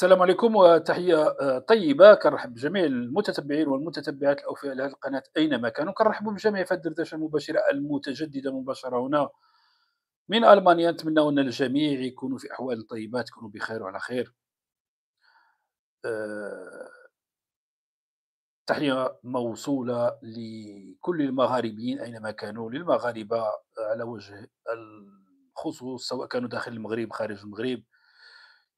السلام عليكم وتحية آه، طيبة. كنرحب بجميع المتتبعين والمتتبعات الأوفياء لهذه القناة أينما كانوا. كنرحب بجميع في الدردشة المباشرة المتجددة مباشرة هنا من ألمانيا. نتمنى أن الجميع يكونوا في أحوال طيبة تكونوا بخير وعلى خير. آه، تحية موصولة لكل المغاربيين أينما كانوا للمغاربة على وجه الخصوص سواء كانوا داخل المغرب خارج المغرب.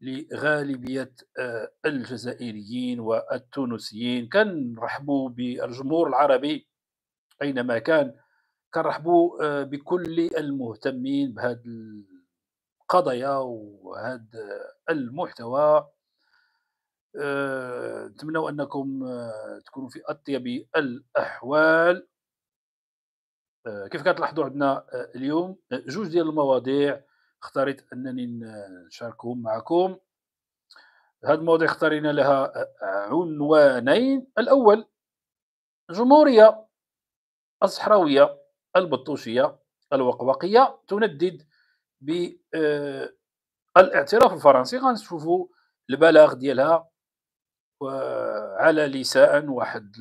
لغالبية آه، الجزائريين والتونسيين. كنرحبوا بالجمهور العربي أينما كان كنرحبوا آه، بكل المهتمين بهذه القضايا وهذا المحتوى. آه، نتمنى أنكم تكونوا في أطيب الأحوال. كيف كتلاحظوا عندنا اليوم جوج ديال المواضيع اختاريت أنني نشاركهم معكم. هذه المواضيع اختارينا لها عنوانين. الأول جمهورية الصحراوية البطوشية الوقوقيه تندد بالاعتراف الفرنسي. غنشوفوا البلاغ ديالها وعلى لسان واحد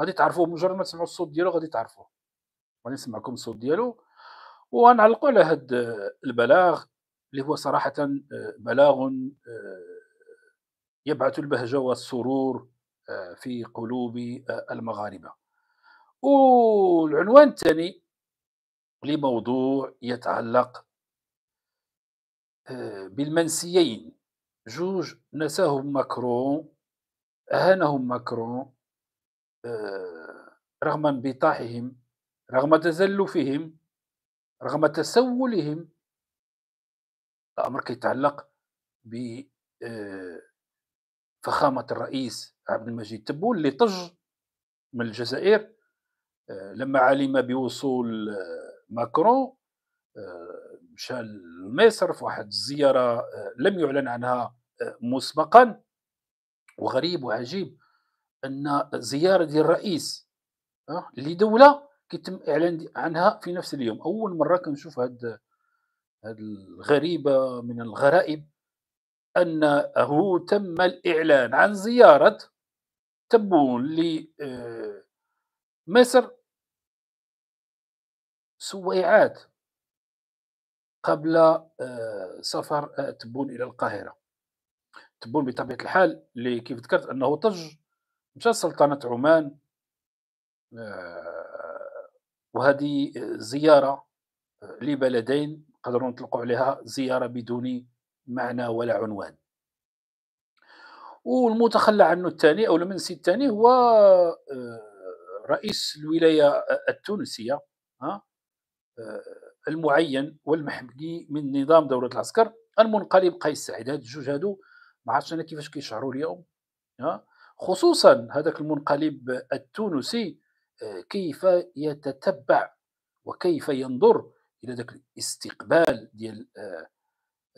غادي تعرفوه مجرد ما تسمعوا الصوت ديالو غادي تعرفوه. غادي نسمعكم الصوت ديالو. ونعلقوا على هذا البلاغ اللي هو صراحة آه، بلاغ آه، يبعث البهجة والسرور آه، في قلوب المغاربة. والعنوان الثاني لموضوع يتعلق بالمنسيين. جوج نساهم ماكرون أهانهم ماكرون رغم انبطاحهم رغم تزلفهم رغم تسولهم الأمر كيتعلق بفخامة آه، الرئيس عبد المجيد تبون اللي طج من الجزائر آه، لما علم بوصول آه، ماكرون مشى لمصر في واحد الزيارة لم يعلن عنها مسبقا. وغريب وعجيب أن زيارة الرئيس لدولة كيتم الاعلان عنها في نفس اليوم. أول مرة كنشوف هاد هاد الغريبة من الغرائب انه تم الإعلان عن زيارة تبون لمصر آه، سويعات قبل آه، سفر آه، تبون إلى القاهرة. تبون بطبيعة الحال اللي كيف ذكرت أنه طج مشى سلطنه عمان وهذه زيارة لبلدين نقدروا نطلقوا عليها زيارة بدون معنى ولا عنوان. والمتخلى عنه الثاني أو المنسي الثاني هو آه، رئيس الولاية التونسية آه، المعين والمحمي من نظام دولة العسكر المنقلب قيس سعيد. هاد الجوج هادو ما عرفتش أنا كيفاش كيشعروا اليوم خصوصا هذاك المنقلب التونسي كيف يتتبع وكيف ينظر إلى ذاك الاستقبال ديال آه،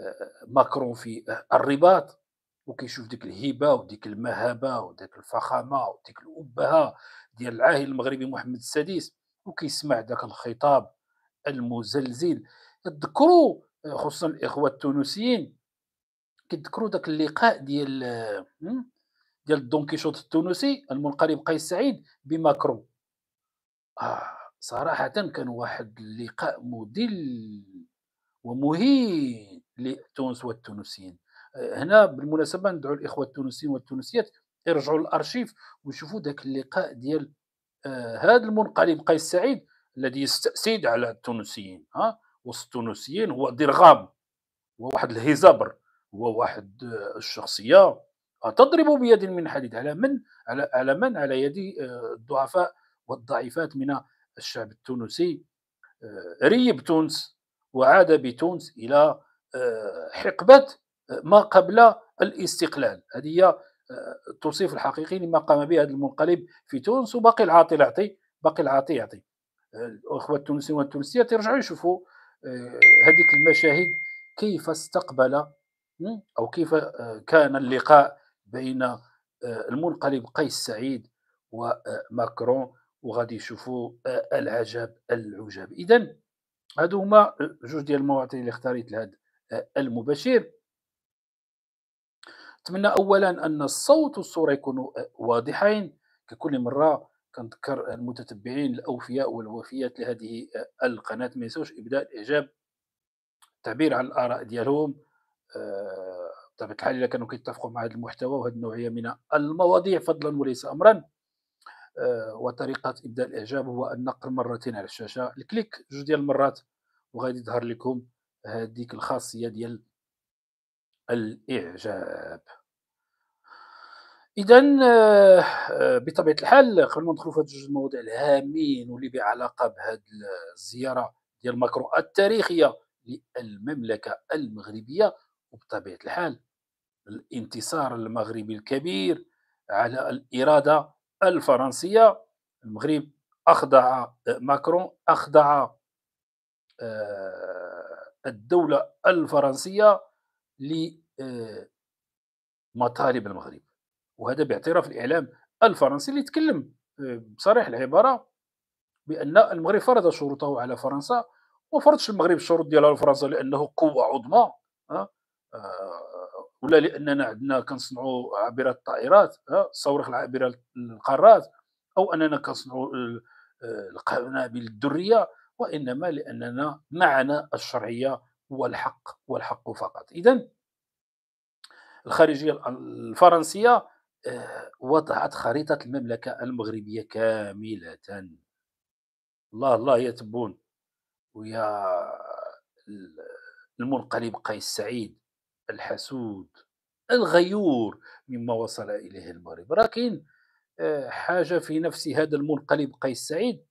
آه، ماكرون في الرباط؟ وكيشوف ديك الهبه وديك المهابة وديك الفخامة وديك الأبهة ديال العاهل المغربي محمد السادس وكيسمع ذاك الخطاب المزلزل. تذكروا خصوصا الإخوة التونسيين كيتذكروا ذاك اللقاء ديال ديال دونكيشوت التونسي المنقلب قيس سعيد بماكرون. آه صراحةً كان واحد اللقاء مُذِل ومهين لتونس والتونسيين. هنا بالمناسبة ندعو الإخوة التونسيين والتونسيات يرجعوا للأرشيف ويشوفوا ذاك اللقاء ديال آه هذا المنقلب قيس سعيد الذي يستأسد على التونسيين ها وسط التونسيين هو ضرغام هو واحد الهزبر هو واحد آه الشخصية تضرب بيد من حديد على من على على من على يد آه الضعفاء والضعيفات من الشعب التونسي آه، ريب تونس وعاد بتونس إلى آه، حقبة آه، ما قبل الاستقلال. هذه هي التوصيف الحقيقي لما قام به هذا المنقلب في تونس وباقي العاطي يعطي باقي العاطي يعطي. الأخوة التونسيين والتونسيات يرجعوا يشوفوا هذيك المشاهد كيف استقبل أو كيف كان اللقاء بين المنقلب قيس سعيد وماكرون وغادي يشوفوا آه، العجب العجاب اذا هادو هما جوج ديال المواطنين اللي اختاريت لهذا آه، المباشر. نتمنى أولًا أن الصوت والصورة يكونوا واضحين. ككل مرة كنذكر المتتبعين الأوفياء والوفيات لهذه القناة. ما ينساوش إبداء الإعجاب التعبير عن الآراء ديالهم آه، بطبيعة الحال إذا كانوا كيتفقوا مع هذا المحتوى وهذه النوعية من المواضيع فضلا وليس أمرا. آه، وطريقة إبداء الإعجاب هو النقر مرتين على الشاشة. الكليك جوج ديال المرات وغادي يظهر لكم هذيك الخاصية ديال الإعجاب. إذا آه، بطبيعة الحال قبل ما ندخلوا في هاد جوج المواضيع الهامين واللي بعلاقة بهاد الزيارة ديال ماكرون التاريخية للمملكة المغربية وبطبيعة الحال الانتصار المغربي الكبير على الإرادة الفرنسية المغرب أخضع ماكرون أخضع آه، الدولة الفرنسية لمطالب المغرب. وهذا باعتراف الإعلام الفرنسي اللي تكلم آه، بصريح العبارة بأن المغرب فرض شروطه على فرنسا وما فرضش المغرب الشروط ديالها لفرنسا لأنه قوة عظمى آه، ولا لأننا عندنا كنصنعوا عابرات الطائرات الصواريخ العابرة للقارات أو أننا كنصنعوا القنابل الذرية وإنما لأننا معنا الشرعية والحق والحق فقط. إذا الخارجية الفرنسية آه، وضعت خريطة المملكة المغربية كاملة. الله الله يا تبون ويا المنقلب قيس سعيد. الحسود الغيور مما وصل إليه المغرب. لكن آه، حاجة في نفس هذا المنقلب قيس سعيد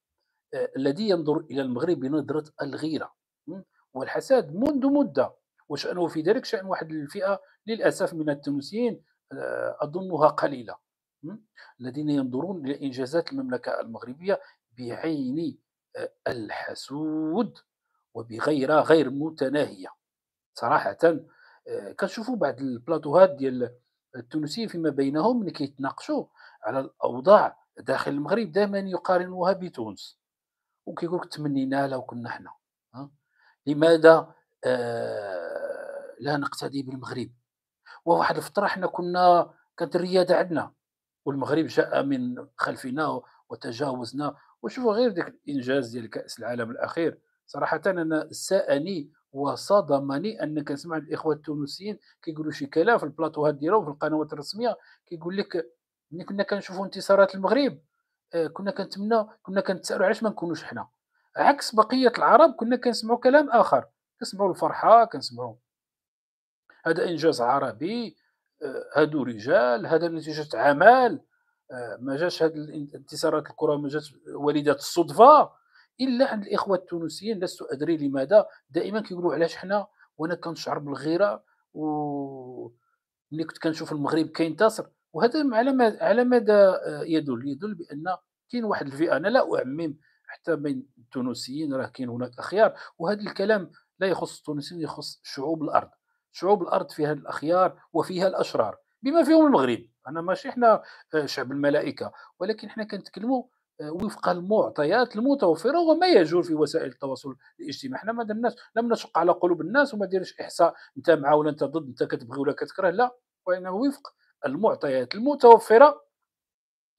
آه، الذي ينظر إلى المغرب بنظرة الغيرة والحساد منذ مدة وشأنه في ذلك شأن واحد الفئة للأسف من التونسيين آه، أظنها قليلة الذين ينظرون إلى إنجازات المملكة المغربية بعين الحسود وبغيرة غير متناهية. صراحة كنشوفوا بعض البلاطوهات ديال التونسيين فيما بينهم ملي كيتناقشوا على الأوضاع داخل المغرب دائما يقارنوها بتونس. وكيقول لك تمنينا لو كنا حنا لماذا؟ آه لا نقتدي بالمغرب. وواحد الفترة حنا كنا كانت الريادة عندنا والمغرب جاء من خلفنا وتجاوزنا. وشوفوا غير ذاك الإنجاز ديال كأس العالم الأخير صراحة أنا ساءني وصدمني ان كنسمع الإخوة التونسيين كيقولوا شي كلام في البلاطوهات ديالهم في القنوات الرسمية كيقول لك ملي كنا كنشوفوا انتصارات المغرب آه، كنا كنتمنى كنا كنتسالوا علاش ما نكونوش حنا. عكس بقية العرب كنا كنسمعوا كلام آخر كنسمعوا الفرحة كنسمعوا هذا إنجاز عربي آه، هادو رجال هذا نتيجة عمل آه، ما جاش هاد الانتصارات الكرة ما جاتش وليده الصدفة. إلا عند الإخوة التونسيين لست أدري لماذا. دائما كيقولوا علاش حنا وأنا كنشعر بالغيرة و ملي كنت كنشوف المغرب كينتصر وهذا على على ماذا يدل؟ يدل بأن كاين واحد الفئة أنا لا أعمم حتى بين التونسيين راه كاين هناك أخيار. وهذا الكلام لا يخص التونسيين يخص شعوب الأرض. شعوب الأرض فيها الأخيار وفيها الأشرار بما فيهم المغرب. أنا ماشي حنا آه، شعب الملائكة. ولكن حنا كنتكلموا وفق المعطيات المتوفرة وما يجول في وسائل التواصل الاجتماعي. حنا ما درناش لم نشق على قلوب الناس وما ديرش إحصاء. أنت مع ولا أنت ضد أنت كتبغي ولا كتكره لا. وإنه وفق المعطيات المتوفرة.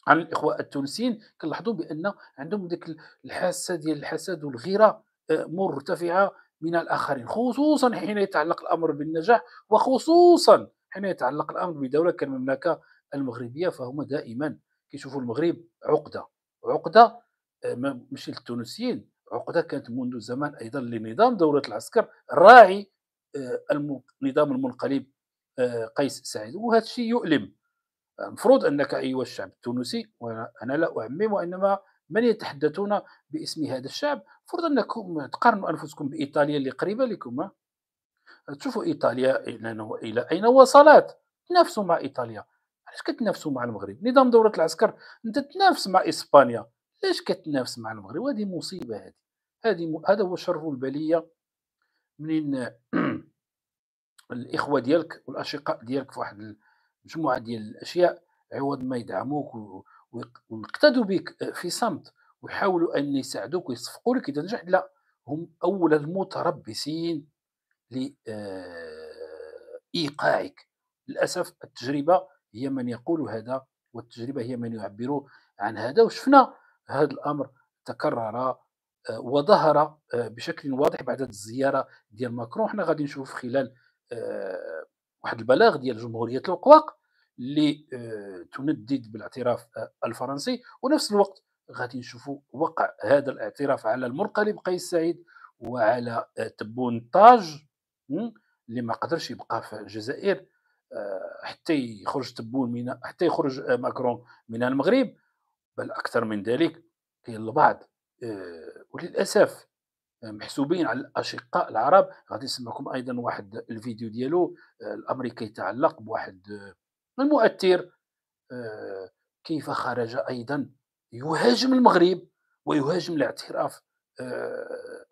عن الإخوة التونسيين كنلاحظوا بأن عندهم ديك الحاسة ديال الحسد والغيرة آه، مرتفعه من الآخرين خصوصا حين يتعلق الأمر بالنجاح وخصوصا حين يتعلق الأمر بدولة كالمملكه المغربية فهم دائما كيشوفوا المغرب عقدة. عقدة آه، ماشي للتونسيين عقدة كانت منذ زمان أيضا لنظام دولة العسكر راعي آه، النظام المنقلب آه، قيس سعيد. وهذا الشيء يؤلم. المفروض أنك أيها الشعب التونسي وأنا لا أعمم وإنما من يتحدثون باسم هذا الشعب؟ المفروض أنكم تقارنوا أنفسكم بإيطاليا اللي قريبة لكم تشوفوا إيطاليا إلى أين وصلت؟ تنافسوا مع إيطاليا. علاش كتنافسوا مع المغرب؟ نظام دولة العسكر انت تنافس مع إسبانيا علاش كتنافس مع المغرب؟ وهذه مصيبة هذه. هذه م... هذا هو شر البلية منين الإخوة ديالك والأشقاء ديالك في واحد المجموعة ديال الأشياء عوض ما يدعموك و... ويقتدوا بك في صمت ويحاولوا أن يساعدوك ويصفقوا لك إذا نجحت. لا هم اول المتربصين لايقاعك للأسف التجربة هي من يقول هذا والتجربة هي من يعبر عن هذا. وشفنا هذا الأمر تكرر آه، وظهر آه، بشكل واضح بعد الزيارة ديال ماكرون. حنا غادي نشوف خلال آه، واحد البلاغ ديال جمهورية الوقواق اللي تندد بالاعتراف الفرنسي. ونفس الوقت غادي نشوفوا وقع هذا الاعتراف على المنقلب قيس سعيد وعلى تبون طاج اللي ما قدرش يبقى في الجزائر. حتى يخرج تبون من حتى يخرج ماكرون من المغرب بل أكثر من ذلك كاين البعض. وللأسف محسوبين على الأشقاء العرب. غادي نسمعكم أيضا واحد الفيديو ديالو الأمريكي يتعلق بواحد المؤثر كيف خرج أيضا يهاجم المغرب ويهاجم الاعتراف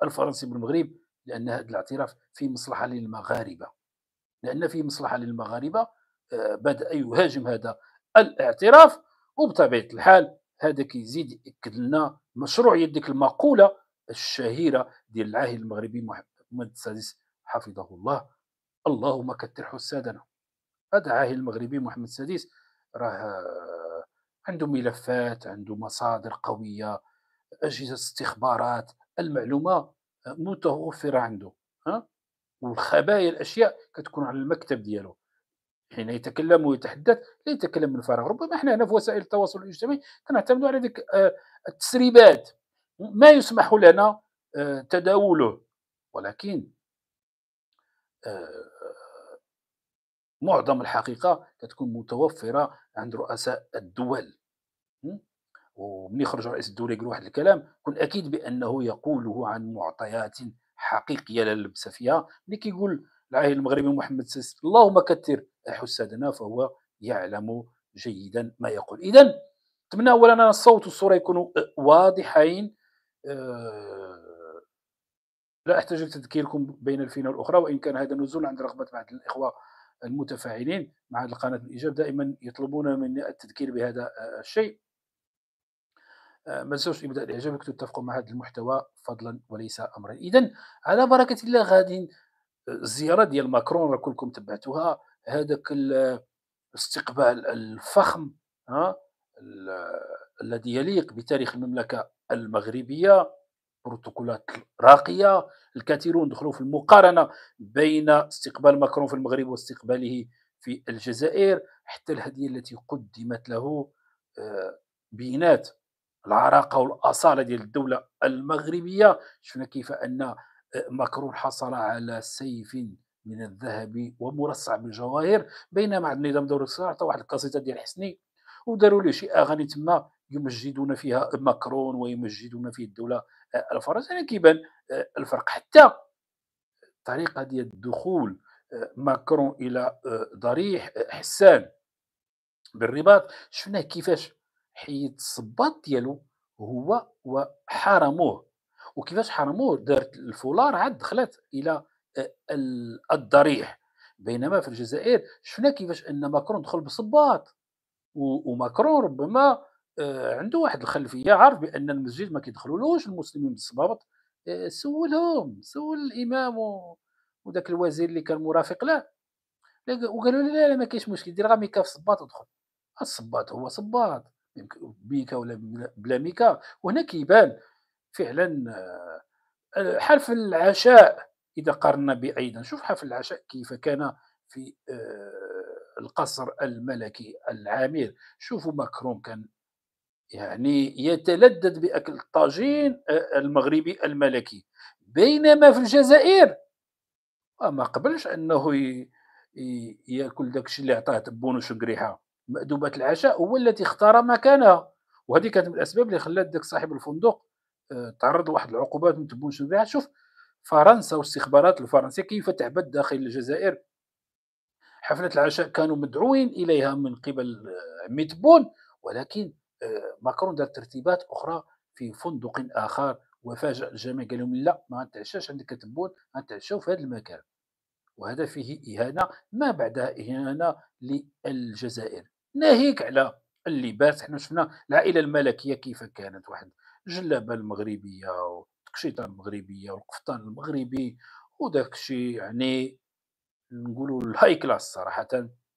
الفرنسي بالمغرب لأن هذا الاعتراف في مصلحة للمغاربة. لأن في مصلحة للمغاربة بدا يهاجم هذا الاعتراف وبطبيعة الحال هذا كيزيد يأكد لنا مشروعيه ديك المقولة الشهيرة ديال العاهل المغربي محمد السادس حفظه الله. اللهم كثر حسادنا. هذا عاهل المغربي محمد السادس راه عنده ملفات عنده مصادر قوية أجهزة استخبارات المعلومة متوفرة عنده ها؟ والخبايا الأشياء كتكون على المكتب ديالو. حين يتكلم ويتحدث لا يتكلم من فراغ. ربما إحنا هنا في وسائل التواصل الاجتماعي كنعتمدوا على ذيك آه، التسريبات. ما يسمح لنا آه، تداوله. ولكن آه، معظم الحقيقة كتكون متوفرة عند رؤساء الدول. ومن يخرج رئيس الدولة يقول واحد الكلام كن أكيد بأنه يقوله عن معطيات حقيقية لا لبس فيها. ملي كيقول العاهل المغربي محمد سيس اللهم كثر حسادنا فهو يعلم جيدا ما يقول. اذا اتمنى اولا أن الصوت والصورة يكونوا واضحين. أه لا أحتاج لتذكيركم بين الفينة والأخرى وإن كان هذا نزول عند رغبة بعض الإخوة المتفاعلين مع القناة الإيجاب دائما يطلبون مني التذكير بهذا الشيء. آه، ما تنساوش إبداء الإعجاب كنتوا تتفقوا مع هذا المحتوى فضلا وليس امرا. اذا على بركة الله غادي الزيارة ديال ماكرون راه كلكم تبعتوها هذاك الاستقبال الفخم ها الذي يليق بتاريخ المملكة المغربية بروتوكولات راقية الكثيرون دخلوا في المقارنة بين استقبال ماكرون في المغرب واستقباله في الجزائر حتى الهدية التي قدمت له آه، بينات. العراقه والأصالة ديال الدولة المغربية. شفنا كيف أن ماكرون حصل على سيف من الذهب ومرصع بالجواهر بينما عند نظام دولة الصراع عطى واحد القصيدة ديال حسني. وداروا له شي أغاني تما يمجدون فيها ماكرون ويمجدون فيه الدولة الفرنسية. يعني كيبان آه، الفرق. حتى الطريقة ديال الدخول آه، ماكرون إلى آه، ضريح حسان بالرباط. شفناه كيفاش حيد الصباط ديالو هو وحرموه وكيفاش حرموه؟ دارت الفولار عاد دخلت إلى الضريح. بينما في الجزائر شفنا كيفاش أن ماكرون دخل بصباط. وماكرون ربما آه، عنده واحد الخلفية عارف بأن المسجد ما كيدخلولوش المسلمين بالصبابط آه، سولهم سول الإمام وذاك الوزير اللي كان مرافق له. وقالوا له لا لا ما كاينش مشكل دير غير في الصباط ودخل الصباط هو صباط. بيكا ولا بلا ميكا. وهنا كيبان فعلا آه، حفل العشاء إذا قارنا بايضا شوف حفل العشاء كيف كان في القصر الملكي العامر شوفوا ماكرون كان يعني يتلذذ بأكل الطاجين آه، المغربي الملكي. بينما في الجزائر ما قبلش أنه يأكل داك الشيء اللي عطاه تبون وشقريحه مأدوبات العشاء هو الذي اختار مكانها. وهذه كانت من الأسباب اللي خلات داك صاحب الفندق آه، تعرض لواحد العقوبات من تبون شقريحه شوف فرنسا والاستخبارات الفرنسية كيف تعبت داخل الجزائر. حفلة العشاء كانوا مدعوين إليها من قبل عمي تبون ولكن آه، ماكرون دار ترتيبات أخرى في فندق آخر. وفاجأ الجميع قال لهم لا ما نتعشاش عندك تبون نتعشاو في هذا المكان. وهذا فيه إهانة ما بعدها إهانة للجزائر. ناهيك على اللباس. إحنا شفنا العائلة الملكية كيف كانت واحد الجلابة المغربية والتكشيطة المغربية والقفطان المغربي وداك الشيء يعني نقولوا ال high class صراحة.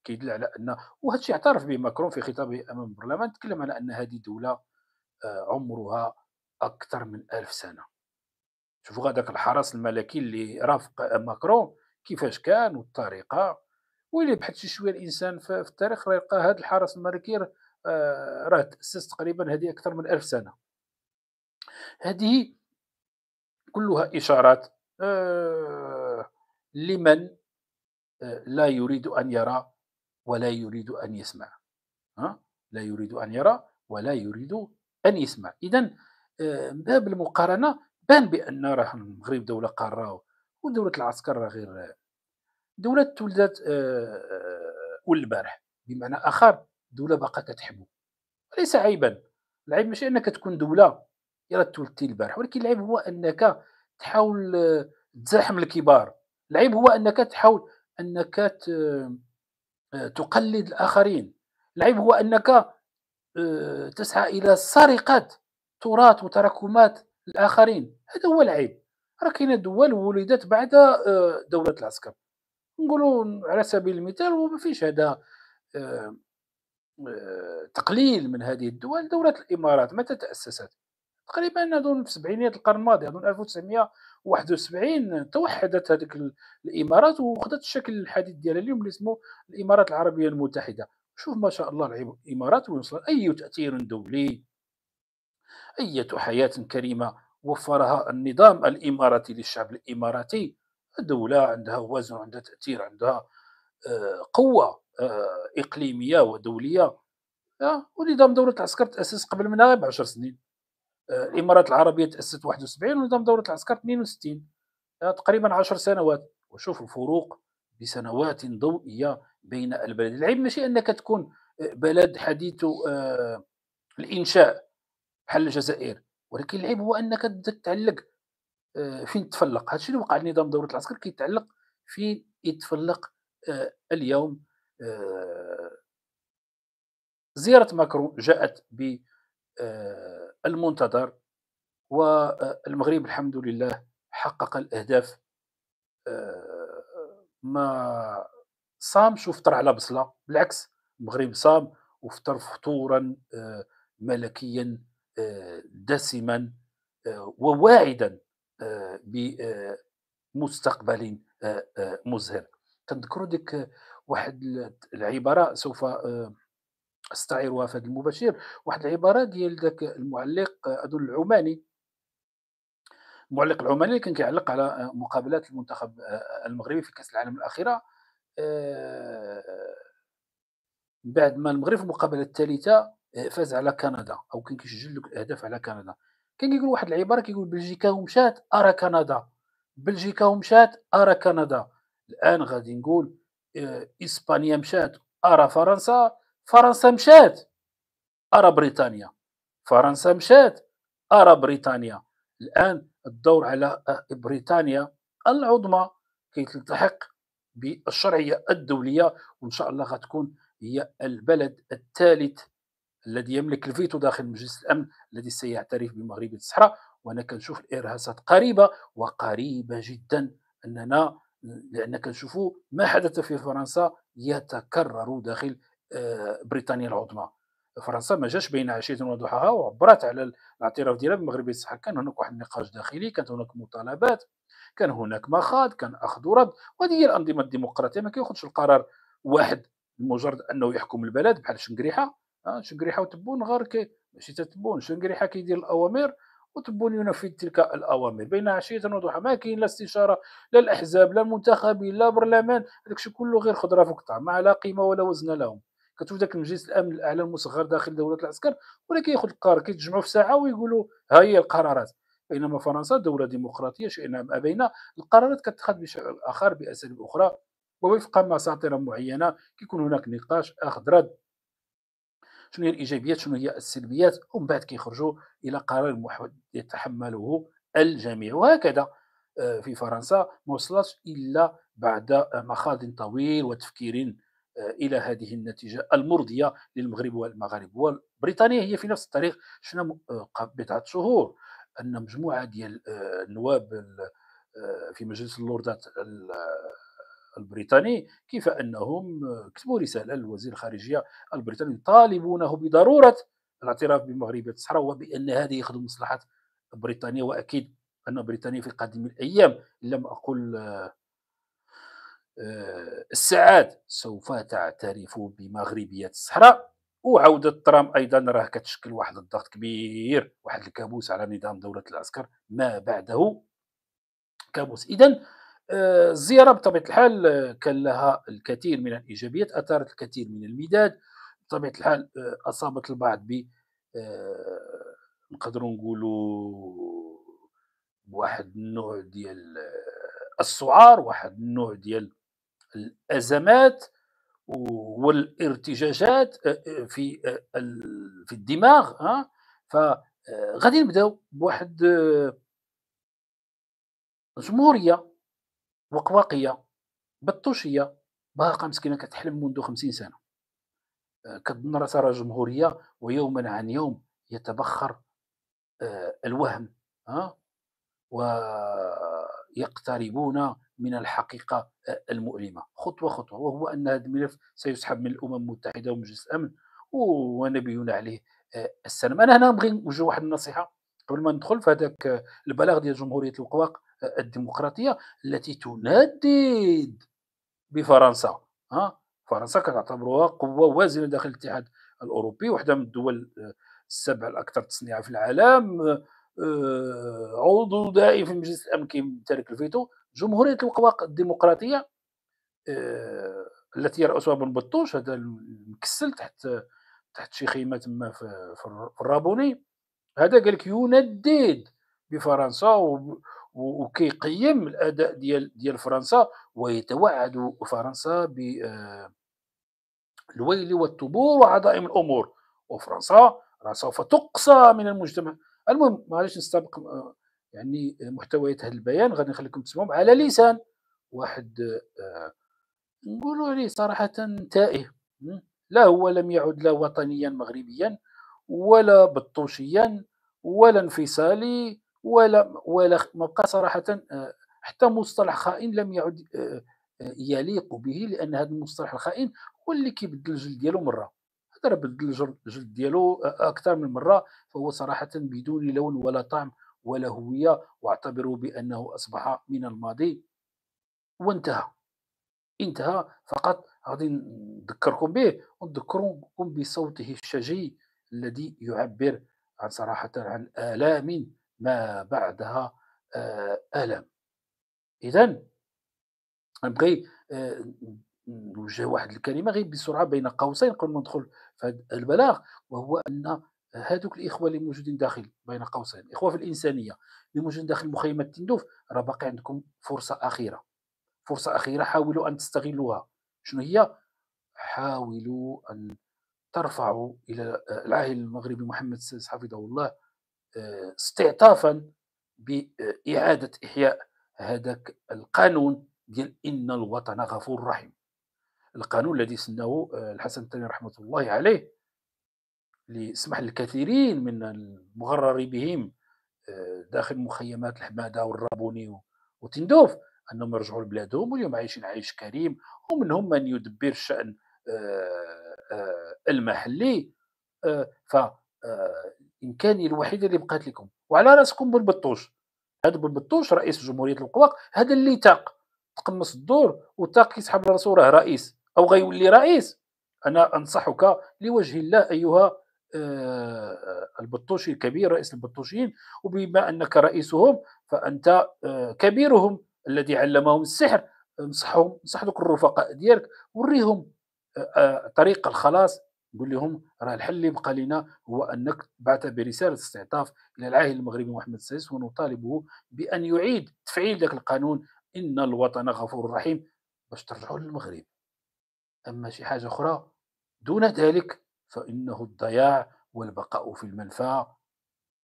كيدل على أن وهذا الشيء اعترف به ماكرون في خطابه أمام البرلمان تكلم على أن هذه دولة آه، عمرها أكثر من ألف سنة. شوفوا هذاك الحرس الملكي اللي رافق ماكرون كيفاش كان والطريقة. وإلا بحث شي شوية الإنسان في التاريخ راه يلقى هذا الحرس الملكي آه، راه تأسس تقريبا هذه أكثر من ألف سنة. هذه كلها إشارات آه، لمن آه، لا يريد أن يرى ولا يريد أن يسمع. لا يريد أن يرى ولا يريد أن يسمع. اذا باب المقارنة بان بأن راه المغرب دولة قارة ودولة العسكر راه غير دولة تولدات أول البارح بمعنى آخر دولة باقا كتحبو. ليس عيبا. العيب ماشي أنك تكون دولة يلا تولدتي البارح ولكن العيب هو أنك تحاول تزاحم الكبار. العيب هو أنك تحاول أنك تقلد الآخرين. العيب هو أنك تسعى إلى سرقة تراث وتراكمات الآخرين. هذا هو العيب. راه كاينة دول ولدت بعد دولة العسكر. نقولوا على سبيل المثال وما فيش هذا آه، آه، تقليل من هذه الدول دولة الإمارات متى تأسست؟ تقريبا أظن في سبعينيات القرن الماضي أظن 1971 توحدت هذيك الإمارات وخذت الشكل الحديث ديالها اليوم اللي اسمه الإمارات العربية المتحدة. شوف ما شاء الله الإمارات وصل أي تأثير دولي؟ أي حياة كريمة وفرها النظام الإماراتي للشعب الإماراتي؟ دولة عندها وزن عندها تأثير عندها آه، قوة آه، إقليمية ودولية. آه، ونظام دولة العسكر تأسس قبل منها بعشر سنين. الإمارات العربية تأسست 71 ونظام دولة العسكر 62 تقريبا عشر سنوات. وشوف الفروق بسنوات ضوئية بين البلد العيب ماشي أنك تكون بلد حديث الإنشاء بحال الجزائر. ولكن العيب هو أنك تتعلق آه، فين تفلق؟ هادشي اللي وقع لنظام دوله العسكر كيتعلق فين يتفلق آه، اليوم آه، زيارة ماكرون جاءت بالمنتظر والمغرب الحمد لله حقق الأهداف ما صامش وفطر على بصلة بالعكس المغرب صام وفطر فطورا ملكيا دسما وواعدا. بمستقبل آه، آه، مزهر. كنذكروا ديك واحد العبارة سوف آه، أستعيرها في هذا المباشر. واحد العبارة ديال ذاك المعلق اظن العماني. المعلق العماني اللي كان كيعلق على مقابلات المنتخب المغربي في كأس العالم الأخيرة. بعد ما المغرب في المقابلة الثالثة فاز على كندا أو كان كيسجل الأهداف على كندا. كان كيقول واحد العبارة كيقول بلجيكا ومشات أرى كندا. بلجيكا ومشات أرى كندا. الآن غادي نقول آه، إسبانيا مشات أرى فرنسا. فرنسا مشات أرى بريطانيا. فرنسا مشات أرى بريطانيا. الآن الدور على آه، بريطانيا العظمى كي تلتحق بالشرعية الدولية وإن شاء الله غتكون هي البلد الثالث الذي يملك الفيتو داخل مجلس الأمن الذي سيعترف بمغربية الصحراء وأنا كنشوف الإرهاصات قريبة وقريبة جدا. أننا لأن كنشوفوا ما حدث في فرنسا يتكرر داخل آه، بريطانيا العظمى. فرنسا ما جاش بين عشية وضحاها وعبرت على الاعتراف ديالها بمغربية الصحراء. كان هناك واحد النقاش داخلي كانت هناك مطالبات كان هناك مخاض كان أخذ ورد وهذه هي الأنظمة الديمقراطية ما كياخذش القرار واحد مجرد أنه يحكم البلد بحال شنقريحة. شنقريحه وتبون غير كي ماشي تتبون شنقريحه كيدير الأوامر وتبون ينفذ تلك الأوامر. بين عشية وضحى ما كاين لا استشارة لا الأحزاب لا المنتخبين لا برلمان. هذاك كله غير خضرة في قطع ما لا قيمة ولا وزن لهم. كتشوف ذاك المجلس الأمن الأعلى المصغر داخل دولة العسكر ولا كياخذ القرار. كيتجمعوا في ساعة ويقولوا ها هي القرارات. بينما فرنسا دولة ديمقراطية شئنا ام ابينا القرارات كتخذ بشكل آخر بأساليب أخرى. ووفق مساطر معينة كيكون هناك نقاش اخذ رد شنو هي الإيجابيات شنو هي السلبيات ومن بعد كيخرجوا إلى قرار يتحمله الجميع. وهكذا آه، في فرنسا ما وصلتش إلا بعد مخاض طويل وتفكير آه، إلى هذه النتيجة المرضية للمغرب والمغاربه وبريطانيا هي في نفس الطريق. آه، قبل بضعه شهور أن مجموعة ديال النواب في مجلس اللوردات البريطاني كيف أنهم كتبوا رسالة لوزير الخارجية البريطاني يطالبونه بضرورة الاعتراف بمغربية الصحراء وبأن هذه يخدم مصلحة بريطانيا وأكيد أن بريطانيا في قادم الأيام لم أقل آه، الساعات سوف تعترف بمغربية الصحراء. وعودة ترامب أيضا راه كتشكل واحد الضغط كبير واحد الكابوس على نظام دولة العسكر. ما بعده؟ كابوس. إذا الزيارة بطبيعة الحال آه، كان لها الكثير من الإيجابيات أثارت الكثير من المداد. بطبيعة الحال أصابت البعض ب نقدروا نقولوا بواحد النوع ديال السعار واحد النوع ديال الأزمات والارتجاجات في في الدماغ فغادي نبداو بواحد جمهورية وقواقية بطوشية باقه مسكينة كتحلم منذ خمسين سنة. كتظن راسها جمهورية ويوما عن يوم يتبخر الوهم ها ويقتربون من الحقيقة المؤلمة. خطوة خطوة وهو أن هذا الملف سيسحب من الأمم المتحدة ومجلس الأمن ونبينا عليه السلام. أنا هنا نبغي نوجه واحد النصيحة قبل ما ندخل في هذاك البلاغ ديال جمهورية القواق. الديمقراطية التي تندد بفرنسا ها؟ فرنسا كتعتبرها قوة وازنة داخل الاتحاد الأوروبي واحدة من الدول السبع الأكثر تصنيعا في العالم. آه، عضو دائم في مجلس الأمن كيمتلك الفيتو. جمهورية القواق الديمقراطية آه، التي يرأسها بن بطوش هذا المكسل تحت تحت شي خيمة تما في الرابوني. هذا قال لك يندد بفرنسا وكيقيم الأداء ديال ديال فرنسا ويتوعد فرنسا ب آه، الويل والطبور وعظائم الأمور. وفرنسا سوف تقصى من المجتمع. المهم معليش نستبق آه، يعني محتويات هذا البيان. غادي نخليكم تسمعوا على لسان واحد آه، نقولوا عليه صراحة تائه. لا هو لم يعد لا وطنيا مغربيا ولا بطوشيا ولا انفصالي ولا ولا ما بقى صراحة آه، حتى مصطلح خائن لم يعد يليق به لأن هذا المصطلح الخائن هو اللي كيبدل الجلد ديالو مرة. هذا راه بدل الجلد ديالو أكثر من مرة فهو صراحة بدون لون ولا طعم ولا هوية واعتبروا بأنه أصبح من الماضي. وانتهى. انتهى. فقط غادي نذكركم به ونذكركم بصوته الشجي الذي يعبر عن صراحة عن آلام ما بعدها آه، آلام. إذا نبغي آه، نوجه واحد الكلمة غير بسرعة بين قوسين قبل ما ندخل في هذا البلاغ وهو أن هذوك الإخوة اللي موجودين داخل بين قوسين الاخوه في الإنسانية اللي موجودين داخل مخيمة تندوف راه باقي عندكم فرصة أخيرة. فرصة أخيرة حاولوا أن تستغلوها. شنو هي؟ حاولوا أن ترفعوا إلى العاهل المغربي محمد السادس حفظه الله آه، استعطافا بإعادة إحياء هذاك القانون ديال إن الوطن غفور رحيم. القانون الذي سنه آه، الحسن الثاني رحمة الله عليه ليسمح للكثيرين من المغرر بهم آه، داخل مخيمات الحمادة والرابوني وتندوف أنهم يرجعوا لبلادهم واليوم عايشين عيش كريم ومنهم من يدبر الشأن آه، آه، المحلي فالامكانيه الوحيده اللي بقات لكم. وعلى رأسكم بالبطوش هذا بالبطوش رئيس جمهورية القواق هذا اللي تاق. تقمص الدور وتاق يسحب راسو راه رئيس أو غيولي رئيس. أنا أنصحك لوجه الله أيها آه، البطوشي الكبير رئيس البطوشيين. وبما أنك رئيسهم فأنت آه، كبيرهم الذي علمهم السحر نصحهم نصح دوك الرفقاء ديالك. وريهم آه، طريق الخلاص. قول لهم راه الحل اللي بقى لنا هو أنك بعث برسالة استعطاف إلى العاهل المغربي محمد السادس ونطالبه بأن يعيد تفعيل ذاك القانون. إن الوطن غفور رحيم. باش ترجعوا للمغرب. أما شي حاجة أخرى دون ذلك فإنه الضياع والبقاء في المنفى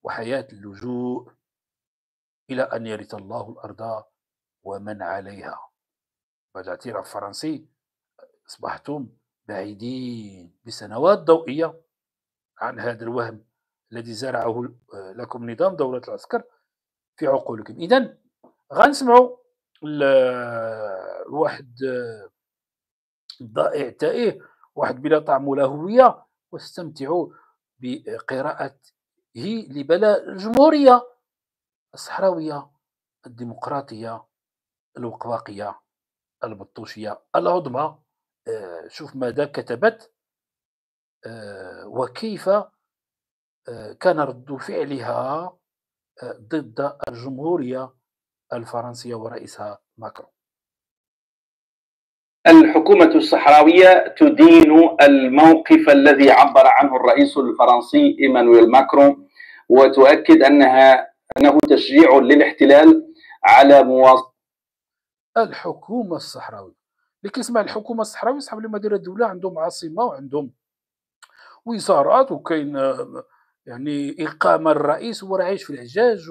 وحياة اللجوء إلى أن يرث الله الأرض ومن عليها. بعد اعتراف فرنسي أصبحتم بعيدين بسنوات ضوئية عن هذا الوهم الذي زرعه لكم نظام دولة العسكر في عقولكم. إذا غنسمعوا الواحد ضائع تائه واحد بلا طعم ولا هوية واستمتعوا بقراءته لبلاء الجمهورية الصحراوية الديمقراطية الوقواقية البطوشية العظمى. آه، شوف ماذا كتبت. آه، وكيف آه، كان رد فعلها ضد الجمهورية الفرنسية ورئيسها ماكرون. الحكومة الصحراوية تدين الموقف الذي عبر عنه الرئيس الفرنسي إيمانويل ماكرون وتؤكد أنها أنه تشجيع للاحتلال على مواصلة الحكومة الصحراوية. اللي كيسمع الحكومة الصحراوية صحاب لي مدينة الدولة عندهم عاصمة وعندهم وزارات وكاين يعني إقامة الرئيس هو عايش في الحجاج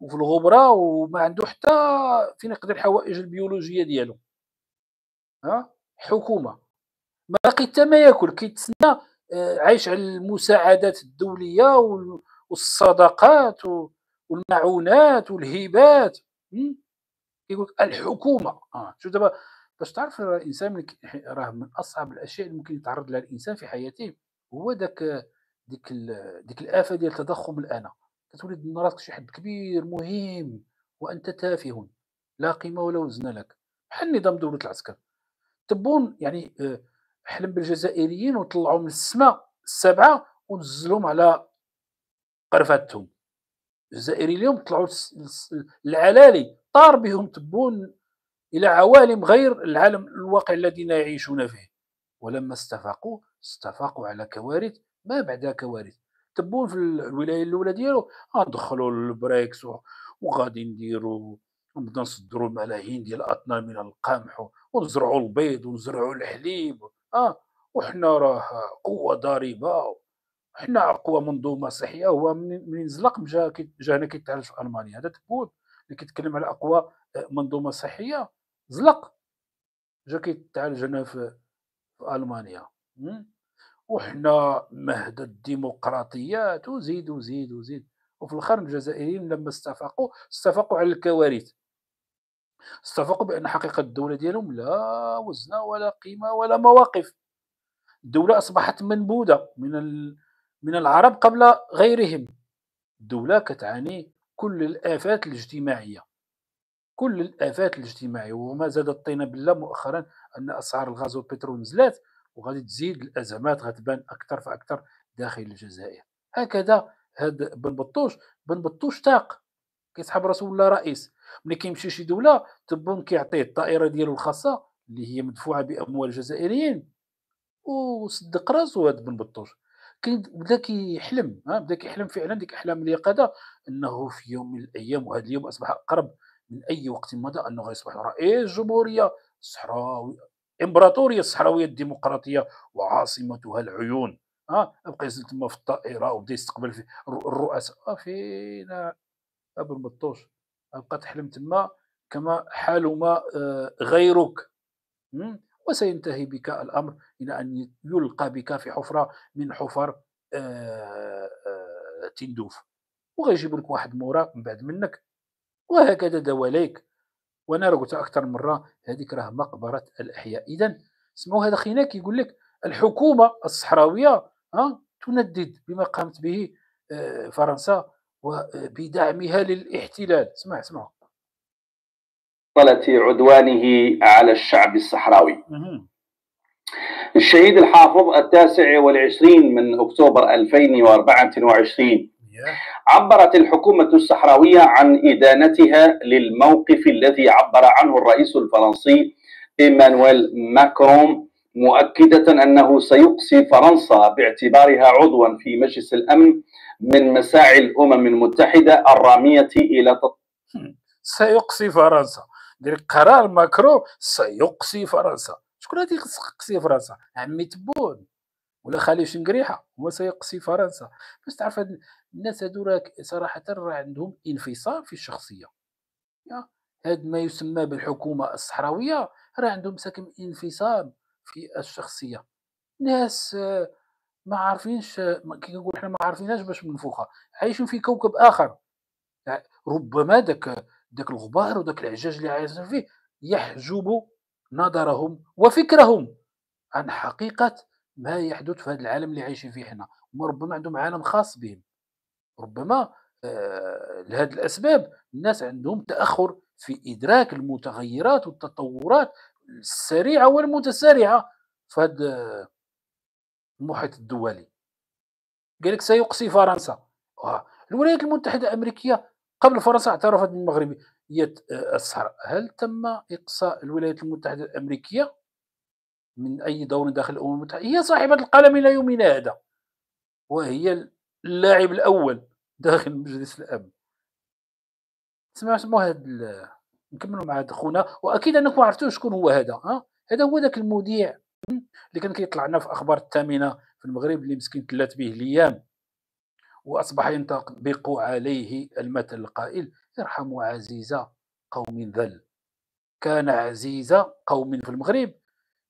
وفي الغبرة وما عنده حتى فين يقضي الحوائج البيولوجية ديالو. ها؟ حكومة. ما لقي حتى ما ياكل كيتسنى آه، عايش على المساعدات الدولية والصدقات والمعونات والهبات. يقول الحكومة. آه شوف دابا باش تعرف الإنسان راه من أصعب الأشياء اللي ممكن يتعرض لها الإنسان في حياته هو داك ديك ديك الآفة ديال تضخم الانا كتولي من راسك شي حد كبير مهم وأنت تافه. لا قيمة ولا وزن لك. بحال نظام دولة العسكر. تبون يعني آه، حلم بالجزائريين وطلعوا من السماء السبعة ونزلهم على قرفاتهم الجزائري اليوم طلعوا العلالي طار بهم تبون إلى عوالم غير العالم الواقع الذين يعيشون فيه. ولما استفاقوا استفاقوا على كوارث ما بعدها كوارث. تبون في الولاية الأولى ديالو غندخلوا البريكس وغادي نديروا ونبدا نصدروا ملايين ديال الأطنان من القمح ونزرعوا البيض ونزرعوا الحليب. آه وحنا راه قوة ضاربة. حنا أقوى منظومة صحية. هو من زلق جا هنا كيتعالج في ألمانيا. هذا تبون؟ اللي كيتكلم على أقوى آه، منظومة صحية. زلق. جا كيتعالج هنا في, في ألمانيا. وحنا مهد الديمقراطيات وزيد وزيد وزيد. وفي الآخر الجزائريين لما استفاقوا استفاقوا على الكوارث. استفاقوا بأن حقيقة الدولة ديالهم لا وزن ولا قيمة ولا مواقف. الدولة أصبحت منبوذة من. من العرب قبل غيرهم. الدولة كتعاني كل الآفات الاجتماعية. كل الآفات الاجتماعية وما زاد الطين بالله مؤخرا أن أسعار الغاز والبترول نزلات وغادي تزيد الأزمات غتبان أكثر فأكثر داخل الجزائر. هكذا هذا بن بطوش بن بطوش تاق كيسحب رسول الله رئيس. ملي كيمشي شي دولة تبون كيعطيه الطائرة ديالو الخاصة اللي هي مدفوعة بأموال الجزائريين وصدق راسو هذا بن بطوش. بدا كيحلم بدا كيحلم فعلا ديك أحلام اليقظة أنه في يوم من الأيام وهذا اليوم أصبح أقرب من أي وقت مضى أنه غيصبح رئيس جمهورية صحراوي إمبراطورية الصحراويه الديمقراطية وعاصمتها العيون. ها بقى ينزل تما في الطائرة وبدا يستقبل في الرؤساء. فين أبو المطوش بقى تحلم تما كما حال ما آه، غيرك. وسينتهي بك الأمر إلى أن يلقى بك في حفرة من حفر آه، آه، تندوف. وغيجيب لك واحد مورا من بعد منك. وهكذا دواليك وأنا راه قلت أكثر من مره هذيك راه مقبرة الأحياء. إذا سمعوا هذا خينا كيقول لك الحكومة الصحراوية ها تندد بما قامت به آه، فرنسا وبدعمها للاحتلال. اسمع اسمع عدوانه على الشعب الصحراوي. الشهيد الحافظ التاسع والعشرين من أكتوبر 2024 عبرت الحكومة الصحراوية عن إدانتها للموقف الذي عبر عنه الرئيس الفرنسي إيمانويل ماكرون مؤكدة أنه سيقصي فرنسا باعتبارها عضوا في مجلس الأمن من مساعي الأمم المتحدة الرامية إلى سيقصي فرنسا. دير قرار ماكرون سيقصي فرنسا. شكون غادي يقصي فرنسا؟ عمي تبون ولا خالي شنقريحة؟ هو سيقصي فرنسا. باش تعرف هاد الناس راه صراحة راه عندهم انفصام في الشخصية. هاد ما يسمى بالحكومة الصحراوية راه عندهم ساكن انفصام في الشخصية. ناس ما عارفينش كي نقول حنا ما عارفيناش باش منفوخه عايشين في كوكب آخر. ربما داك ذاك الغبار وذاك العجاج اللي عايشين فيه يحجب نظرهم وفكرهم عن حقيقة ما يحدث في هذا العالم اللي عايشين فيه حنا. هما ربما عندهم عالم خاص بهم. ربما آه لهذه الأسباب الناس عندهم تأخر في إدراك المتغيرات والتطورات السريعة والمتسارعة في هذا المحيط الدولي. قال لك سيقصي فرنسا. آه، الولايات المتحدة الأمريكية قبل فرنسا اعترفت بالمغربية الصحراء هل تم إقصاء الولايات المتحدة الأمريكية؟ من أي دور داخل الأمم المتحدة؟ هي صاحبة القلم إلى يومنا هذا وهي اللاعب الأول. داخل مجلس الأمن. سمع سمو هذا نكملوا مع هذا خونا وأكيد أنكم عرفتوا شكون هو هذا ها؟ هذا هو ذاك المذيع اللي كان كيطلع لنا في أخبار الثامنة في المغرب اللي مسكين تلات به الأيام. وأصبح ينطبق عليه المثل القائل ارحموا عزيز قوم ذل كان عزيز قوم في المغرب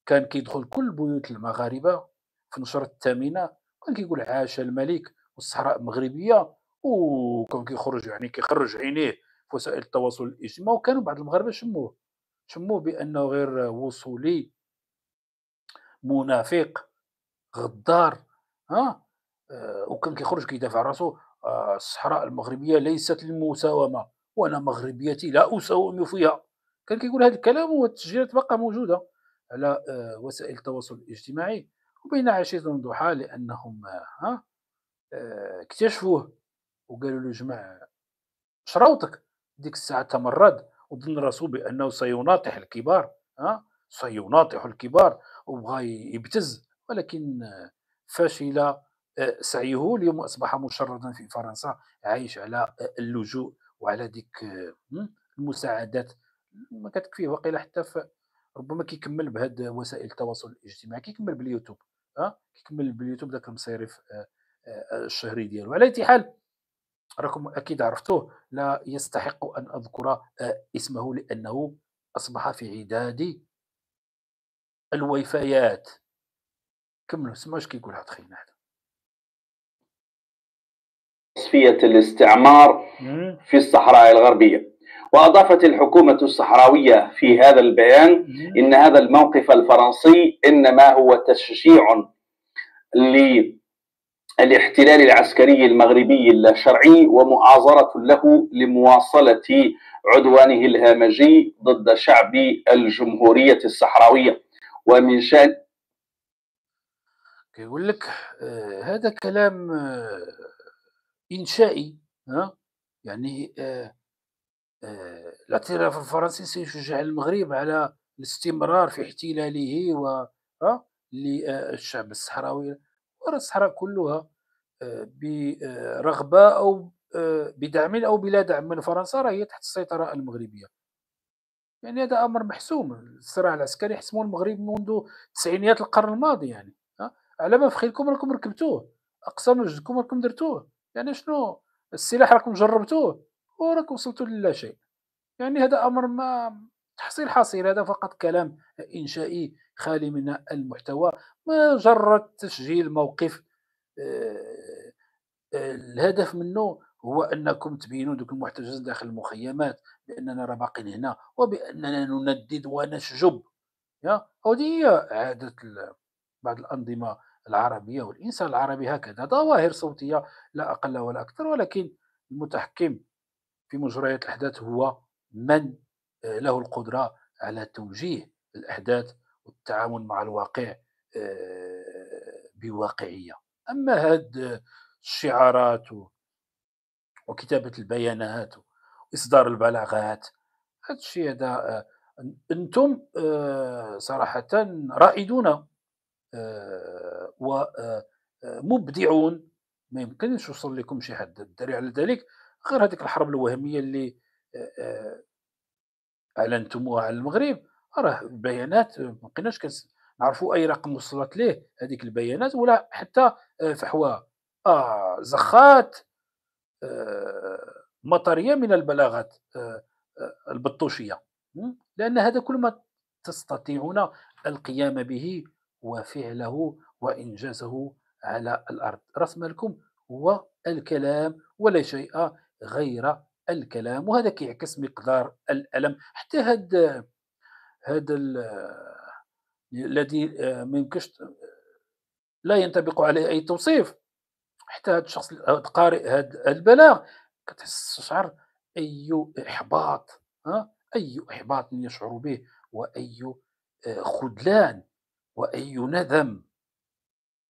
كان كيدخل كل بيوت المغاربة في نشرة الثامنة كان كيقول عاش الملك والصحراء المغربية وكان كيخرج يعني كيخرج عينيه في وسائل التواصل الاجتماعي وكانوا بعض المغاربة شموه شموه بأنه غير وصولي منافق غدار ها؟ آه وكان كيخرج كيدافع راسو آه الصحراء المغربية ليست للمساومة وأنا مغربيتي لا أساوم فيها. كان كيقول هذا الكلام والتسجيلات باقا موجودة على آه وسائل التواصل الاجتماعي. وبين عشيه ضحى لأنهم آه، ها؟ آه، اكتشفوه. وقالوا له جماعة شروطك ديك الساعة تمرد وظن راسو بأنه سيناطح الكبار ها سيناطح الكبار وبغى يبتز ولكن فشل آه، سعيه اليوم اصبح مشردا في فرنسا عايش على آه، اللجوء وعلى ديك آه، المساعدات. ما كتكفيه وقيلا حتى ربما كيكمل بهاد وسائل التواصل الاجتماعي كيكمل باليوتيوب ها كيكمل باليوتيوب ذاك المصيرف الشهري ديالو. على أي حال راكم أكيد عرفتوه لا يستحق أن أذكر آه، اسمه لأنه أصبح في عداد الوفيات كملوا سمعوا اش كيقول هاد خينا هذا؟ تصفية الاستعمار في الصحراء الغربية. وأضافت الحكومة الصحراوية في هذا البيان إن هذا الموقف الفرنسي إنما هو تشجيع الاحتلال العسكري المغربي الشرعي ومؤازرة له لمواصلة عدوانه الهامجي ضد شعب الجمهورية الصحراوية. ومن شأن يقول لك آه هذا كلام آه إنشائي ها؟ يعني آه آه الاعتراف الفرنسي سيشجع المغرب على الاستمرار في احتلاله و للشعب الصحراوي. الصحراء كلها آه، برغبة أو آه، بدعم أو بلا دعم. من فرنسا راهي تحت السيطرة المغربية. يعني هذا أمر محسوم. الصراع العسكري حسموه المغرب منذ تسعينيات القرن الماضي يعني على ما في خيلكم راكم ركبتوه. أقصى مجدكم راكم درتوه. يعني شنو؟ السلاح راكم جربتوه وراكم وصلتوا للا شيء. يعني هذا أمر ما تحصيل حاصل هذا فقط كلام إنشائي خالي من المحتوى. مجرد تسجيل موقف آه، آه، الهدف منه هو أنكم تبينوا ذوك المحتجزين داخل المخيمات بأننا راه باقين هنا وبأننا نندد ونشجب. يا؟ هذه هي عادة بعض الأنظمة العربية والإنسان العربي هكذا. ظواهر صوتية لا أقل ولا أكثر ولكن المتحكم في مجريات الأحداث هو من له القدرة على توجيه الأحداث والتعامل مع الواقع بواقعية. أما هاد الشعارات وكتابة البيانات وإصدار البلاغات هذا الشيء هذا آه، أنتم آه، صراحة رائدون آه، ومبدعون ما يمكنش يوصل لكم شي حد. الدليل على ذلك غير هذيك الحرب الوهمية اللي اعلنتموها على المغرب. راه البيانات ما بقيناش نعرفوا أي رقم وصلت ليه هذيك البيانات ولا حتى آه، فحوى آه زخات آه مطرية من البلاغات آه, آه، البطوشية. لأن هذا كل ما تستطيعون القيام به وفعله وإنجازه على الأرض. رأس مالكم هو الكلام ولا شيء غير الكلام وهذا كيعكس مقدار الألم. حتى هاد هذا الذي آه، ما يمكنش لا ينطبق عليه أي توصيف. حتى هذا الشخص القارئ هذا البلاغ كتستشعر أي إحباط ها؟ أي إحباط يشعر به وأي آه، خذلان وأي ندم.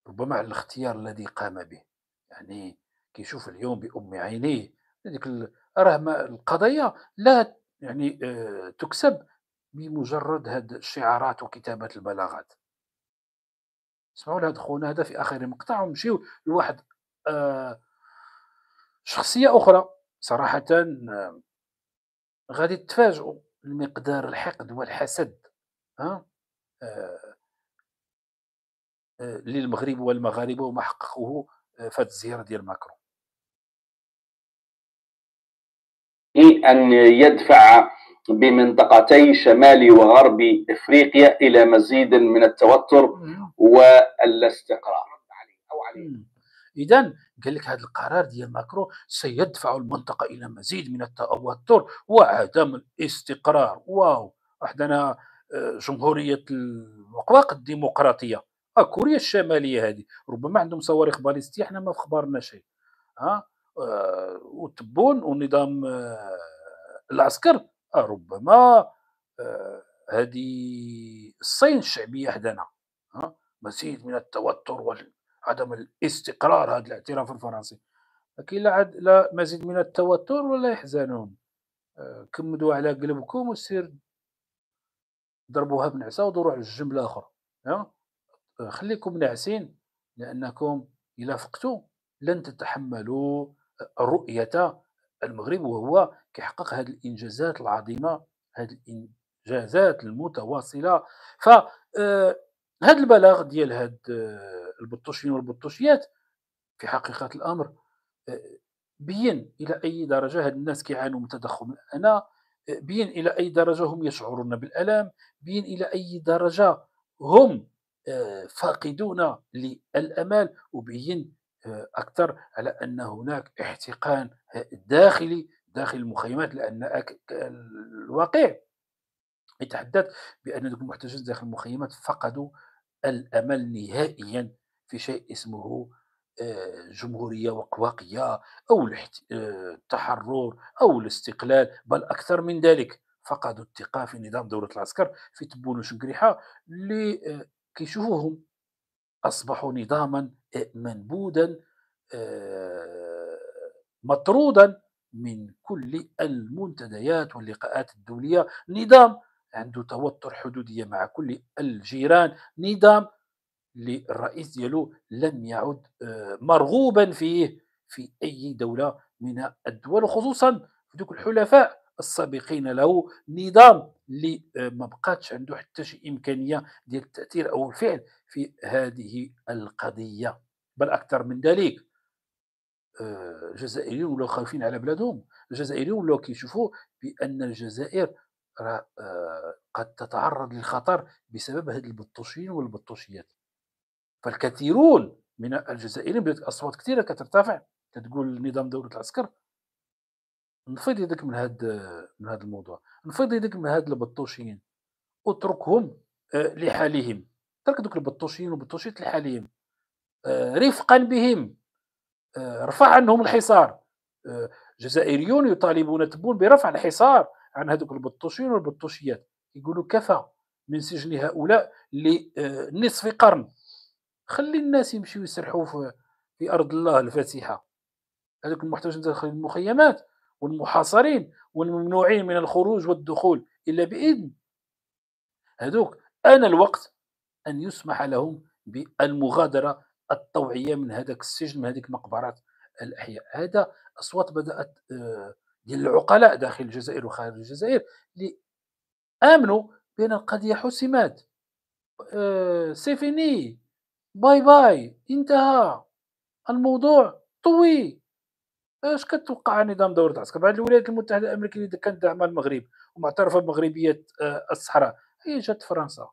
ربما على الاختيار الذي قام به. يعني كيشوف اليوم بأم عينيه. هذيك راه القضايا لا يعني آه، تكسب بمجرد هاد الشعارات وكتابة البلاغات. اسمعوا لهذا خونا هذا في آخر مقطع ونمشيو لواحد آه شخصية أخرى. صراحة آه غادي تفاجئوا المقدار الحقد والحسد ها؟ للمغرب والمغاربة وما حققوه في هذه الزيارة ديال ماكرون. أن يدفع بمنطقتي شمال وغرب إفريقيا إلى مزيد من التوتر والاستقرار. اذا قال لك هذا القرار ديال ماكرون سيدفع المنطقة إلى مزيد من التوتر وعدم الاستقرار. واو وحدنا آه، جمهورية الوقواق الديمقراطية آه كوريا الشمالية هذه ربما عندهم صواريخ باليستية إحنا ما في خبارنا شيء. ها؟ آه وتبون ونظام آه العسكر. آه ربما آه هذه الصين الشعبية حدنا مزيد من التوتر وعدم الاستقرار هذا الاعتراف الفرنسي. لكن لا لا مزيد من التوتر ولا يحزنون. آه كمدوا على قلبكم وسير ضربوها بنعسة ودوروا على الجنب الآخر خليكم ناعسين لأنكم إلى فقتوا لن تتحملوا رؤية المغرب وهو كيحقق هذه الإنجازات العظيمة هذه الإنجازات المتواصلة. ف آه، هذا البلاغ ديال هاد آه، البطوشيين والبطوشيات في حقيقة الأمر آه، بين إلى أي درجة هاد الناس كيعانوا من تضخم الانا بين إلى أي درجة هم يشعرون بالألم بين إلى أي درجة هم فاقدون للامال وبين أكثر على أن هناك احتقان داخلي داخل المخيمات لأن الواقع يتحدث بأن المحتجزين داخل المخيمات فقدوا الأمل نهائيا في شيء اسمه آه، جمهورية وقواقية أو التحرر أو الاستقلال بل أكثر من ذلك. فقدوا الثقة في نظام دولة العسكر في تبون وشنقريحة اللي آه، كيشوفوهم. أصبحوا نظاما منبوذا آه، مطرودا من كل المنتديات واللقاءات الدولية. نظام عنده توتر حدودية مع كل الجيران. نظام للرئيس ديالو لم يعد آه، مرغوبا فيه في أي دولة من الدول وخصوصا في ذوك الحلفاء. السابقين له نظام اللي آه، ما بقاتش عنده حتى شي إمكانية ديال التأثير أو الفعل في هذه القضية بل أكثر من ذلك آه، الجزائريين ولاو خايفين على بلادهم الجزائريين ولاو كيشوفوا بأن الجزائر آه، قد تتعرض للخطر بسبب هذه البطوشيين والبطوشيات. فالكثيرون من الجزائريين بدات أصوات كثيرة كترتفع كتقول نظام دولة العسكر نفيض يدك من هذا من هذا الموضوع نفيض يدك من هاد البطوشيين اتركهم آه، لحالهم. ترك دوك البطوشيين والبطوشيات لحالهم. آه، رفقا بهم. آه، رفع عنهم الحصار. جزائريون يطالبون تبون برفع الحصار عن هذوك البطوشيين والبطوشيات. يقولوا كفى من سجن هؤلاء لنصف قرن. خلي الناس يمشيو يسرحوا في أرض الله الفاتحة. هذوك المحتجين داخل المخيمات. والمحاصرين والممنوعين من الخروج والدخول إلا بإذن. هذوك آن الوقت أن يسمح لهم بالمغادرة الطوعية من هذاك السجن من هذيك مقبرات الأحياء. هذا أصوات بدأت آه، ديال العقلاء داخل الجزائر وخارج الجزائر اللي آمنوا بأن القضية حسمت. آه، c'est fini bye bye انتهى. الموضوع طوي. اش كتوقع نظام دوله العسكر بعد الولايات المتحدة الأمريكية اللي كانت داعمة المغرب ومعترفة بمغربية آه، الصحراء هي جات فرنسا.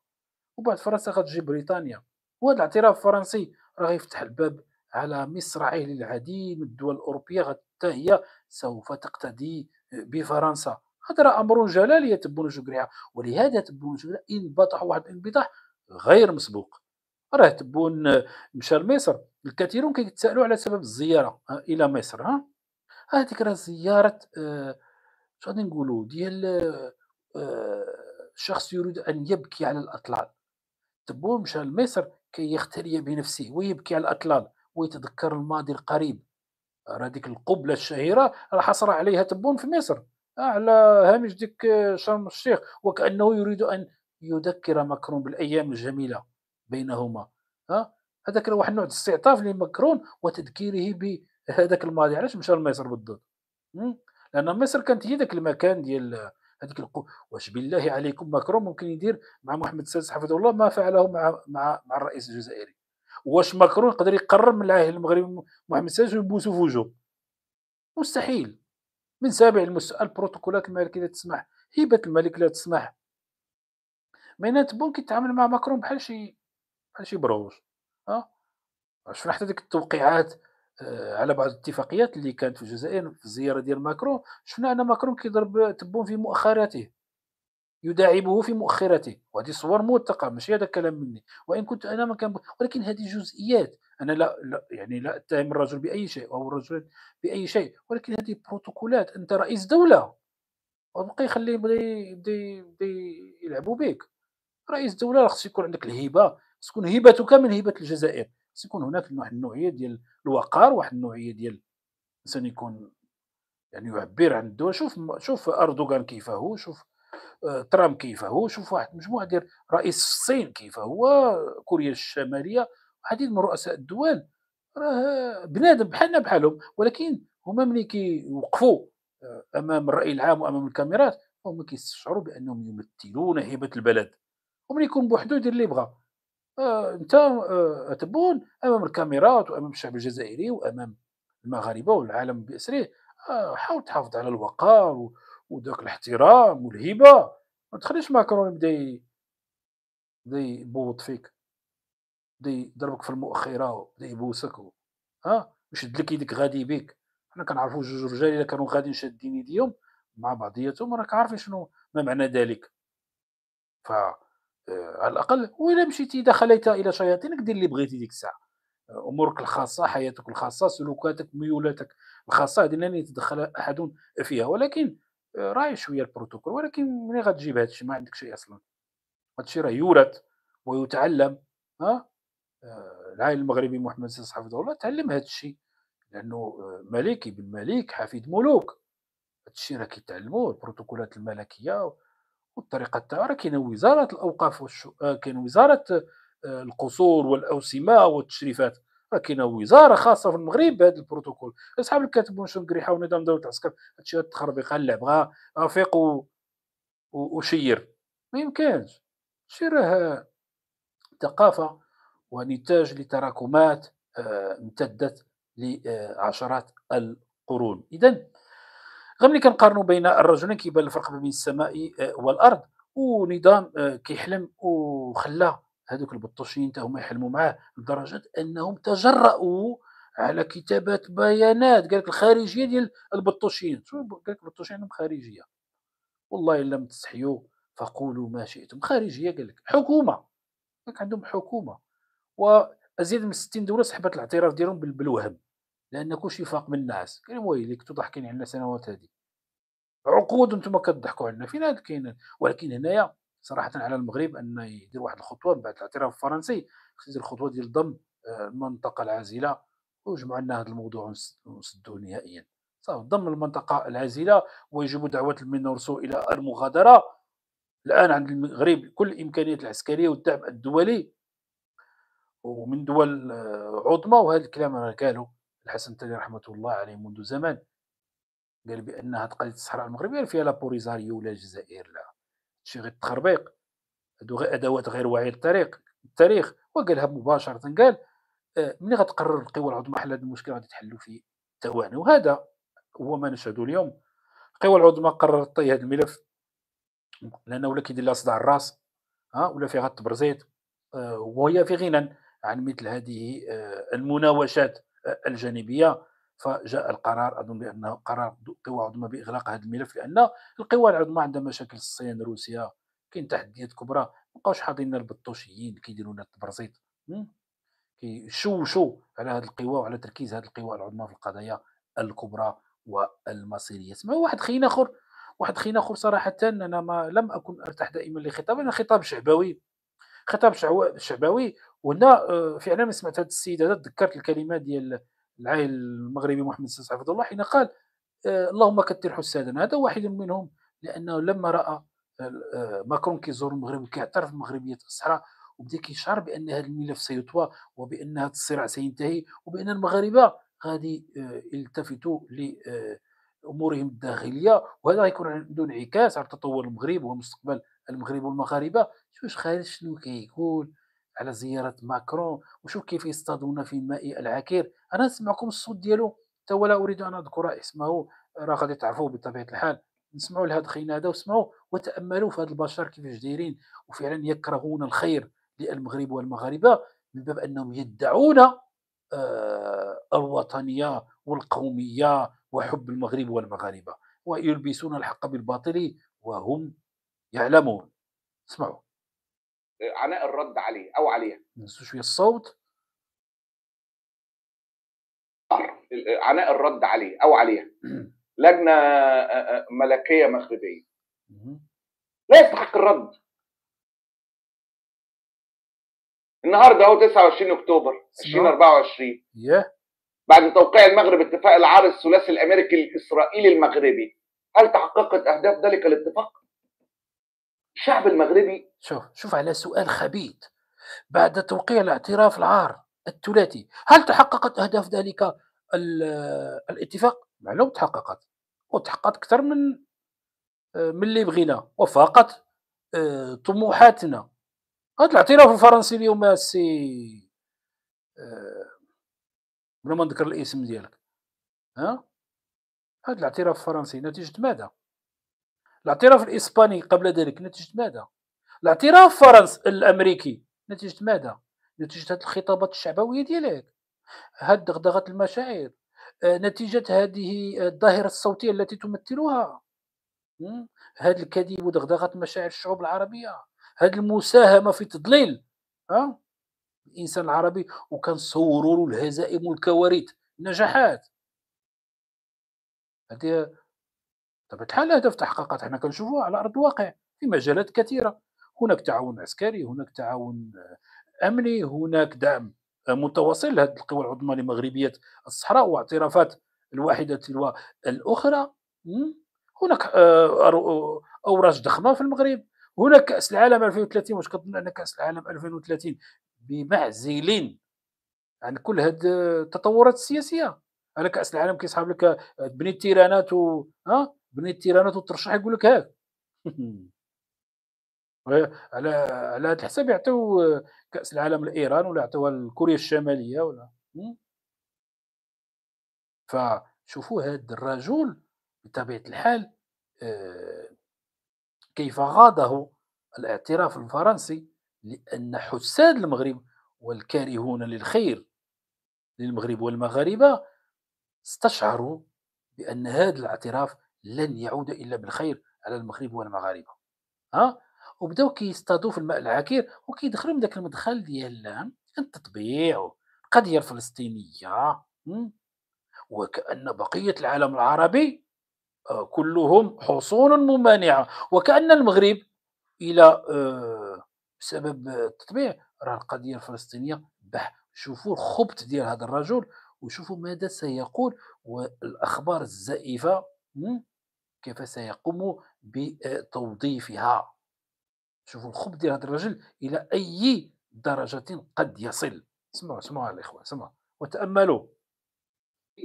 وبعد فرنسا غتجي بريطانيا. وهذا الاعتراف الفرنسي راه يفتح الباب على مصراعيه للعديد من الدول الأوروبية حتى هي سوف تقتدي بفرنسا. هذا أمر جلال يتبون شكرها ولهذا تبون شكرها انبطح واحد الانبطاح غير مسبوق. راه تبون مشى لمصر الكثيرون كيتسائلوا على سبب الزيارة إلى مصر ها؟ هذيك راه زيارة آه شو غادي نقولوا ديال آه شخص يريد أن يبكي على الأطلال. تبون مشى لمصر كي يختلي بنفسه ويبكي على الأطلال ويتذكر الماضي القريب. راه ديك القبلة الشهيرة راه حصر عليها تبون في مصر. على هامش ديك شرم الشيخ. وكأنه يريد أن يذكر ماكرون بالأيام الجميلة بينهما. ها؟ هذاك واحد النوع الاستعطاف لماكرون وتذكيره بهذاك الماضي علاش مشى لمصر بالضبط؟ لأن مصر كانت هي ذاك المكان ديال هذيك القوة واش بالله عليكم ماكرون ممكن يدير مع محمد السادس حفظه الله ما فعله مع مع مع الرئيس الجزائري. واش ماكرون يقدر يقرر من العاهل المغربي محمد السادس ويبوسو في وجهه؟ مستحيل. من سابع المستوى البروتوكولات الملكية لا تسمح هبة الملك لا تسمح. مينات بون كيتعامل مع ماكرون بحال شي بحال شي بروج ها؟ شفنا حتى ديك التوقيعات على بعض الاتفاقيات اللي كانت في الجزائر في الزيارة ديال ماكرون. شفنا أن ماكرون كيضرب تبون في مؤخراته يداعبه في مؤخرته وهذه صور موثقه ماشي هذا الكلام مني. وإن كنت أنا ما كان ولكن هذه جزئيات. أنا لا, لا يعني لا أتهم الرجل بأي شيء أو الرجل بأي شيء. ولكن هذه بروتوكولات أنت رئيس دولة. وبقى يخلي يبدأ يبدأ يلعبوا بك رئيس دولة خص يكون عندك الهبه تكون هبتك من هبه الجزائر. خص يكون هناك واحد النوعية ديال الوقار واحد النوعية ديال الإنسان يكون يعني يعبر عن الدول شوف شوف أردوغان كيف هو شوف آه، ترامب كيف هو شوف واحد مجموعة ديال رئيس الصين كيف هو كوريا الشمالية عديد من رؤساء الدول. راه بنادم بحالنا بحالهم ولكن هما ملي كيوقفوا آه، أمام الرأي العام وأمام الكاميرات هما كيستشعروا بأنهم يمثلون هيبة البلد. وملي يكون بوحدو يدير اللي بغا انت آه تبون أمام الكاميرات وأمام الشعب الجزائري وأمام المغاربة والعالم بأسره. آه حاول تحافظ على الوقار وذاك الاحترام والهبه ما تخليش ماكرون يبدأ يبدأ يبوط فيك. بدا يضربك في المؤخرة بدا يبوسك. ها؟ ويشد لك يدك غادي بك حنا كنعرفوا جوج رجال إلا كانوا غاديين شادين يديهم مع بعضياتهم راك عارفين شنو ما معنى ذلك. ف آه، على الأقل. وإلا مشيتي اذا خليت إلى شياطينك دير اللي بغيتي ديك الساعة. أمورك الخاصة حياتك الخاصة سلوكاتك ميولاتك الخاصة هذه لن يتدخل احد فيها. ولكن آه، راعي شوية البروتوكول. ولكن ملي غتجيب هذا الشيء؟ ما عندك شيء أصلا. هذا الشيء راه يورث ويتعلم ها؟ آه، العائل المغربي محمد سيس حفظه الله تعلم هذا الشيء. لأنه آه، ملك ابن ملك حفيد ملوك. هذا الشيء راه كيتعلموه البروتوكولات الملكية والطريقة تاعها راه كاينة وزارة الأوقاف والشو... كاينة وزارة القصور والأوسمة والتشريفات. راه كاينة وزارة خاصة في المغرب بهذا البروتوكول. أصحاب الكاتب ونشر قريحه ونظام دوله العسكر هادشي التخربيق اللعب غا فيق و... وشير. ما يمكنش. شي راه ثقافة ونتاج لتراكمات آه، امتدت لعشرات القرون. اذا غير كنقارنوا بين الرجلين كيبان الفرق بين السماء آه، والأرض. ونظام آه، كيحلم وخلى هذوك البطوشيين حتى هما يحلموا معاه لدرجة أنهم تجرؤوا على كتابه بيانات. قال لك الخارجية ديال البطوشيين شو قال لك البطوشيين عندهم خارجية. والله ان لم تستحيوا فقولوا ما شئتم. خارجية قال لك حكومة. عندهم حكومة. وازيد من 60 دولة سحبت الاعتراف ديالهم بالوهم. لأن كلشي فاق من الناس. قال ويلي كنتو ضحكين علينا سنوات هذه عقود أنتم كتضحكوا علينا فين هذا كاين؟ ولكن هنايا صراحة على المغرب أن يدير واحد الخطوة بعد الاعتراف الفرنسي خص يدير الخطوه ديال ضم آه، المنطقة العازلة ويجمعوا لنا هذا الموضوع ونسدوه نهائيا. صافي ضم المنطقة العازلة ويجب دعوة المينورسو إلى المغادرة. الآن عند المغرب كل الإمكانيات العسكرية والدعم الدولي ومن دول آه، عظمى وهذا الكلام أنا قاله الحسن الثاني رحمة الله عليه منذ زمان قال بان هذه قضيه الصحراء المغربية فيها لا بوليساريو ولا الجزائر لا. شي غير التخربيق هادو غير أدوات غير واعية للطريق التاريخ. وقالها مباشرة قال آه، ملي غتقرر القوى العظمى حل هذا المشكل غادي تحلوا في ثواني. وهذا هو ما نشهده اليوم. القوى العظمى قررت طي هذا الملف لأنه ولا كيدير لها صداع الراس ها ولا فيها التبرزيط آه، وهي في غنى عن مثل هذه آه، المناوشات. الجانبية فجاء القرار أظن بانه قرار قوى عظمى بإغلاق هذا الملف لأن القوى العظمى عندها مشاكل الصين روسيا كاين تحديات كبرى ما بقاوش حاضرين البطوشيين كيديروا لنا التبرزيط كيشوشوا على هذه القوى وعلى تركيز هذه القوى العظمى في القضايا الكبرى والمصيرية. اسمعوا واحد خينا آخر واحد خينا آخر صراحة أنا ما لم أكن أرتاح دائما لخطاب أنا خطاب شعبوي. خطاب شعبوي وهنا آه، فعلا سمعت هذا السيد هذا تذكرت الكلمات ديال العائل المغربي محمد السيد حفظه الله حين قال آه، اللهم كثر حسادنا. هذا واحد منهم لأنه لما رأى آه، ماكرون كيزور المغرب وكيعترف بمغربية الصحراء وبدأ كيشعر بأن هذا الملف سيطوى وبأن هذا الصراع سينتهي وبأن المغاربة غادي يلتفتوا لامورهم الداخلية وهذا غيكون عنده انعكاس على تطور المغرب ومستقبل المغرب والمغاربة. شوف خالد شنو كيقول على زيارة ماكرون وشوف كيف يصطادون في الماء العكير. أنا نسمعكم الصوت ديالو حتى ولا أريد أن أذكر اسمه راه غادي تعرفوه بطبيعة الحال. نسمعوا لهذا الخينا هذا واسمعوا وتأملوا في هذا البشر كيفاش دايرين وفعلا يكرهون الخير للمغرب والمغاربة من باب أنهم يدعون آه، الوطنية والقومية وحب المغرب والمغاربة ويلبسون الحق بالباطل وهم يعلمون. اسمعوا. عناء الرد عليه أو عليها. شوية الصوت. عناء الرد عليه أو عليها. لجنة ملكية مغربية. لا يستحق الرد. النهارده أهو 29 أكتوبر 2024 yeah. بعد توقيع المغرب اتفاق العار الثلاثي الأمريكي الإسرائيلي المغربي هل تحققت أهداف ذلك الاتفاق؟ الشعب المغربي. شوف شوف على سؤال خبيث. بعد توقيع الاعتراف العار الثلاثي هل تحققت أهداف ذلك الاتفاق؟ معلوم تحققت. وتحققت أكثر من من اللي بغينا. وفاقت آه، طموحاتنا. هذا الاعتراف الفرنسي اليوم سي آه، بلا ما نذكر الاسم ديالك. ها؟ هذا الاعتراف الفرنسي. نتيجة ماذا؟ الاعتراف الإسباني قبل ذلك نتيجة ماذا؟ الاعتراف الفرنسي الأمريكي نتيجة ماذا؟ نتيجة هذه الخطابات الشعبوية ديالك هذه دغدغة المشاعر آه، نتيجة هذه الظاهرة الصوتية التي تمثلها هذا الكذب ودغدغة مشاعر الشعوب العربية هذه المساهمة في تضليل ها الإنسان العربي وكان صوروا الهزائم والكوارث نجاحات هذه بطبيعة الحال هدف تحققت حنا كنشوفوها على أرض الواقع في مجالات كثيرة. هناك تعاون عسكري هناك تعاون أمني هناك دعم متواصل. لهذه القوى العظمى لمغربية الصحراء واعترافات الواحدة تلو الأخرى هناك آه، أوراج ضخمة في المغرب. هناك كأس العالم 2030 واش كتظن أن كأس العالم 2030 بمعزل عن كل هذه التطورات السياسية. على كأس العالم كيصحاب لك بني التيرانات و ها؟ بني التيرانات وترشح يقول لك هاك على على هذا الحساب يعطيو كأس العالم لإيران ولا يعطيوها لكوريا الشمالية ولا فشوفوا هذا الرجل بطبيعة الحال آه، كيف غاضه الاعتراف الفرنسي لأن حساد المغرب والكارهون للخير للمغرب والمغاربة استشعروا بأن هذا الاعتراف لن يعود إلا بالخير على المغرب والمغاربة ها؟ وبداو كيصطادوا في الماء العكير وكيدخلوا من ذاك المدخل ديال التطبيع القضية الفلسطينية وكأن بقية العالم العربي آه، كلهم حصون ممانعة وكأن المغرب آه، بسبب التطبيع. راه القضية الفلسطينية بح شوفوا الخبط ديال هذا الرجل وشوفوا ماذا سيقول والأخبار الزائفة كيف سيقوم بتوظيفها. شوفوا الخبط ديال هذا الرجل إلى أي درجة قد يصل. اسمعوا اسمعوا الإخوة اسمعوا. وتأملوا.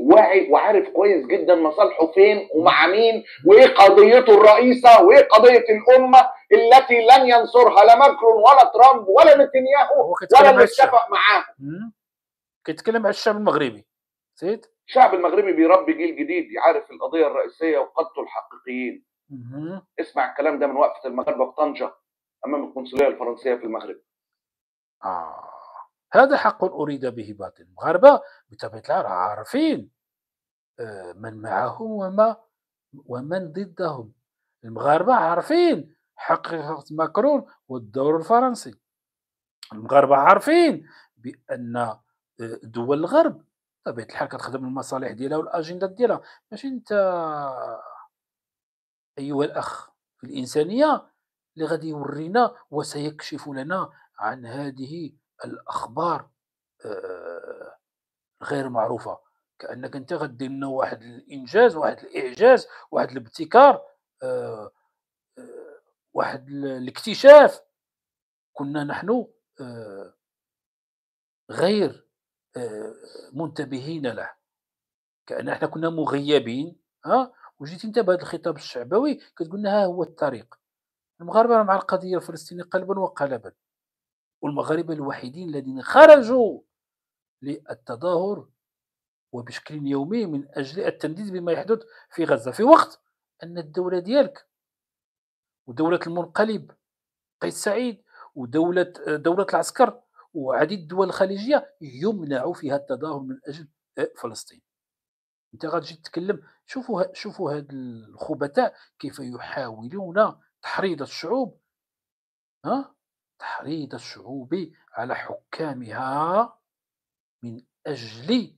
واعي وعارف كويس جدا مصالحه فين ومع مين وإيه قضيته الرئيسه وإيه قضية الأمة التي لن ينصرها لا ماكرون ولا ترامب ولا نتنياهو ولا اللي اتفق معاه. كيتكلم على الشعب المغربي. زيد الشعب المغربي بيربي جيل جديد يعرف القضية الرئيسية وقادته الحقيقيين. اسمع الكلام ده من وقفة المغاربه في طنجه أمام القنصلية الفرنسية في المغرب. آه. هذا حق أريد به باطل. المغاربة بطبيعة الحال عارفين آه، من معهم وما ومن ضدهم. المغاربة عارفين حقيقة ماكرون والدور الفرنسي. المغاربة عارفين بأن آه، دول الغرب بطبيعة الحال كتخدم المصالح ديالها والأجندة ديالها. ماشي أنت أيها الأخ في الإنسانية اللي غادي يورينا وسيكشف لنا عن هذه الأخبار آه، غير معروفة. كأنك أنت غدير لنا واحد الإنجاز واحد الإعجاز واحد الابتكار آه، آه، واحد الاكتشاف. كنا نحن غير منتبهين له. كأن إحنا كنا مغيبين ها؟ وجيت أنت بهذا الخطاب الشعبوي كتقول لنا ها هو الطريق. المغاربة مع القضية الفلسطينية قلبا وقالبا والمغاربة الوحيدين الذين خرجوا للتظاهر وبشكل يومي من أجل التنديد بما يحدث في غزة. في وقت أن الدولة ديالك ودولة المنقلب قيس سعيد ودولة دولة العسكر وعديد الدول الخليجية يمنع فيها التظاهر من أجل فلسطين. أنت غتجي تتكلم شوفوا شوفوا هاد الخبثاء كيف يحاولون تحريض الشعوب. ها؟ تحريض الشعوب على حكامها من أجل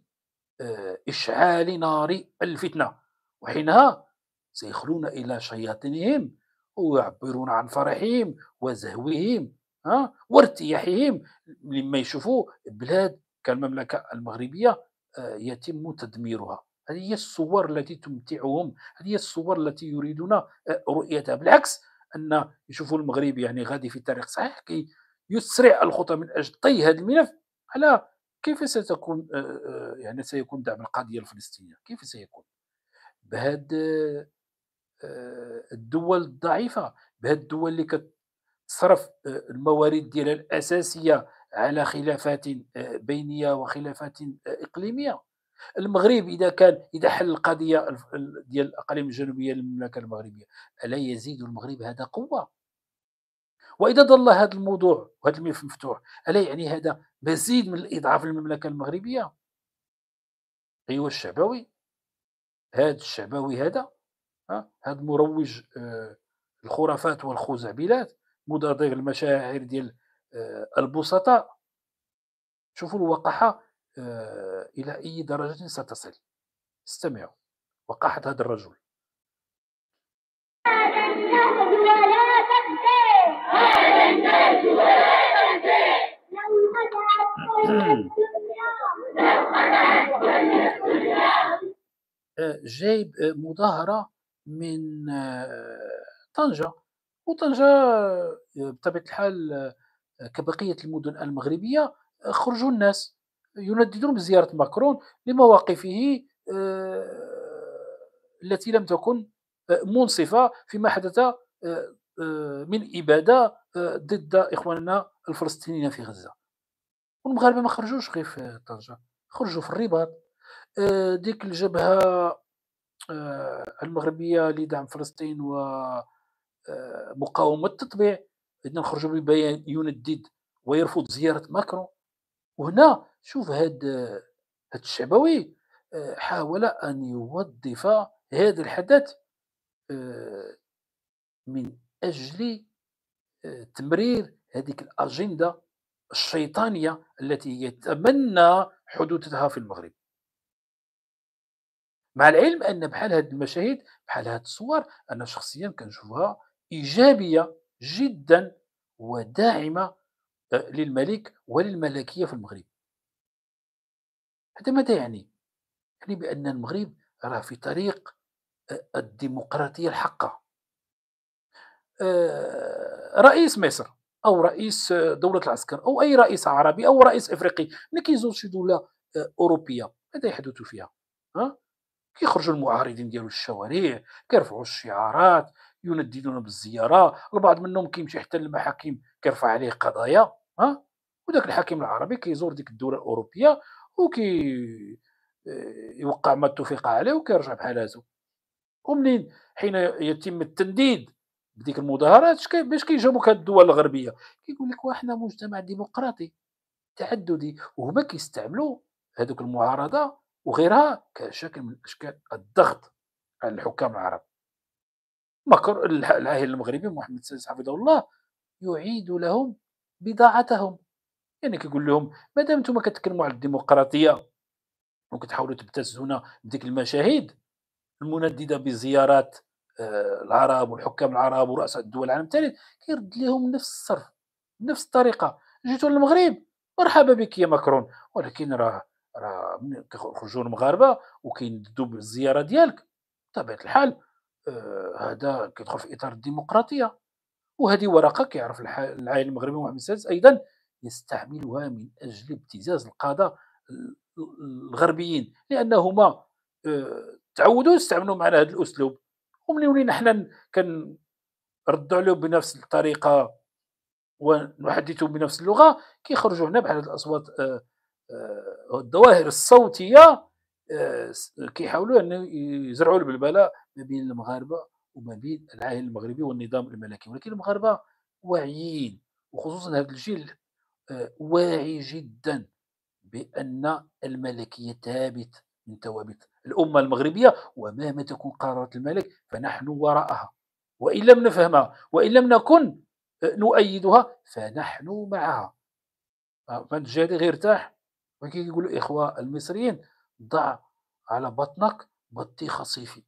آه، إشعال نار الفتنة. وحينها سيخلون إلى شياطينهم ويعبرون عن فرحهم وزهوهم. ها وارتياحهم لما يشوفوا بلاد كالمملكة المغربية آه، يتم تدميرها. هذه هي الصور التي تمتعهم هذه هي الصور التي يريدون آه، رؤيتها. بالعكس أن يشوفوا المغرب يعني غادي في طريق صحيح كي يسرع الخطى من أجل طي هذا الملف على كيف ستكون آه، يعني سيكون دعم القضية الفلسطينية. كيف سيكون؟ بهاد الدول الضعيفة بهاد الدول اللي كتصرف الموارد ديالها الأساسية على خلافات بينية وخلافات إقليمية. المغرب إذا كان إذا حل القضية ديال الاقاليم الجنوبية للمملكة المغربية ألا يزيد المغرب هذا قوة؟ وإذا ظل هذا الموضوع وهذا الملف مفتوح ألا يعني هذا مزيد من الإضعاف للمملكة المغربية؟ ايوا الشعبوي. هذا الشعبوي هذا هذا مروج آه، الخرافات والخزعبلات. مضادر المشاعر ديال آه، البسطاء شوفوا الوقاحة آه، إلى أي درجة ستصل. استمعوا. وقاحة هذا الرجل. آه، جايب مظاهرة من طنجة. وطنجة بطبيعة الحال كبقية المدن المغربية خرجوا الناس ينددون بزيارة ماكرون لمواقفه آه، التي لم تكن آه، منصفة فيما حدث آه، من إبادة ضد إخواننا الفلسطينيين في غزة. والمغاربة ما خرجوش غير في طنجة خرجوا في الرباط. ديك الجبهة المغربية لدعم فلسطين ومقاومة التطبيع إذن خرجوا ببيان يندد ويرفض زيارة ماكرون. وهنا شوف هاد هاد الشعبوي آه، حاول أن يوظف هذا الحدث آه، من آه، تمرير هذيك الأجندة الشيطانية التي يتمنى حدوثها في المغرب. مع العلم أن بحال هذه المشاهد بحال هذه الصور أنا شخصيا كنشوفها إيجابية جدا وداعمة للملك وللملكية في المغرب هذا ماذا يعني؟ يعني بأن المغرب راه في طريق الديمقراطية الحقة رئيس مصر أو رئيس دولة العسكر أو أي رئيس عربي أو رئيس إفريقي ملي كيزور شي دولة أوروبية ماذا يحدث فيها؟ ها؟ كيخرجوا المعارضين ديالو الشوارع كيرفعوا الشعارات ينددون بالزيارة البعض منهم كيمشي حتى للمحاكم كيرفع عليه قضايا ها؟ وذاك الحاكم العربي كيزور ديك الدولة الأوروبية وكي آه، يوقع ما اتفق عليه وكيرجع بحالاتو ومنين؟ حين يتم التنديد بديك المظاهرات باش كيجاوبوك هاد الدول الغربية؟ كيقول لك وإحنا مجتمع ديمقراطي تعددي وهما كيستعملوا هذوك المعارضة وغيرها كشكل من أشكال الضغط على الحكام العرب. مكر العاهل المغربي محمد السادس حفظه الله يعيد لهم بضاعتهم. يعني كيقول لهم ما دام أنتم كتكلموا على الديمقراطية وكتحاولوا تبتزونا بديك المشاهد المنددة بزيارات آه، العرب والحكام العرب ورؤساء الدول العالم الثالث كيرد لهم نفس الصرف نفس الطريقة. جيتوا للمغرب مرحبا بك يا ماكرون. ولكن راه راه كيخرجوا المغاربه وكينددوا بالزيارة ديالك. بطبيعة الحال هذا كيدخل في إطار الديمقراطية. وهذه ورقة كيعرف العائل المغربي محمد السادس أيضا يستعملها من أجل ابتزاز القاده الغربيين لأنهما آه تعودوا يستعملوا معنا هذا الأسلوب. وملي ولينا حنا كنردوا عليهم بنفس الطريقة ونحدثوا بنفس اللغة كيخرجوا هنا بحال هذه الأصوات آه، آه، الظواهر الصوتية آه، كيحاولوا أن يزرعوا البلبلة ما بين المغاربة وما بين العائل المغربي والنظام الملكي ولكن المغاربة واعيين وخصوصا هذا الجيل واعي جدا بأن الملكية ثابت من ثوابت الأمة المغربية ومهما تكون قرارات الملك فنحن وراءها. وإن لم نفهمها وإن لم نكن نؤيدها فنحن معها. فالجهادي غير يرتاح ولكن يقولوا الاخوه المصريين ضع على بطنك بطيخه صيفي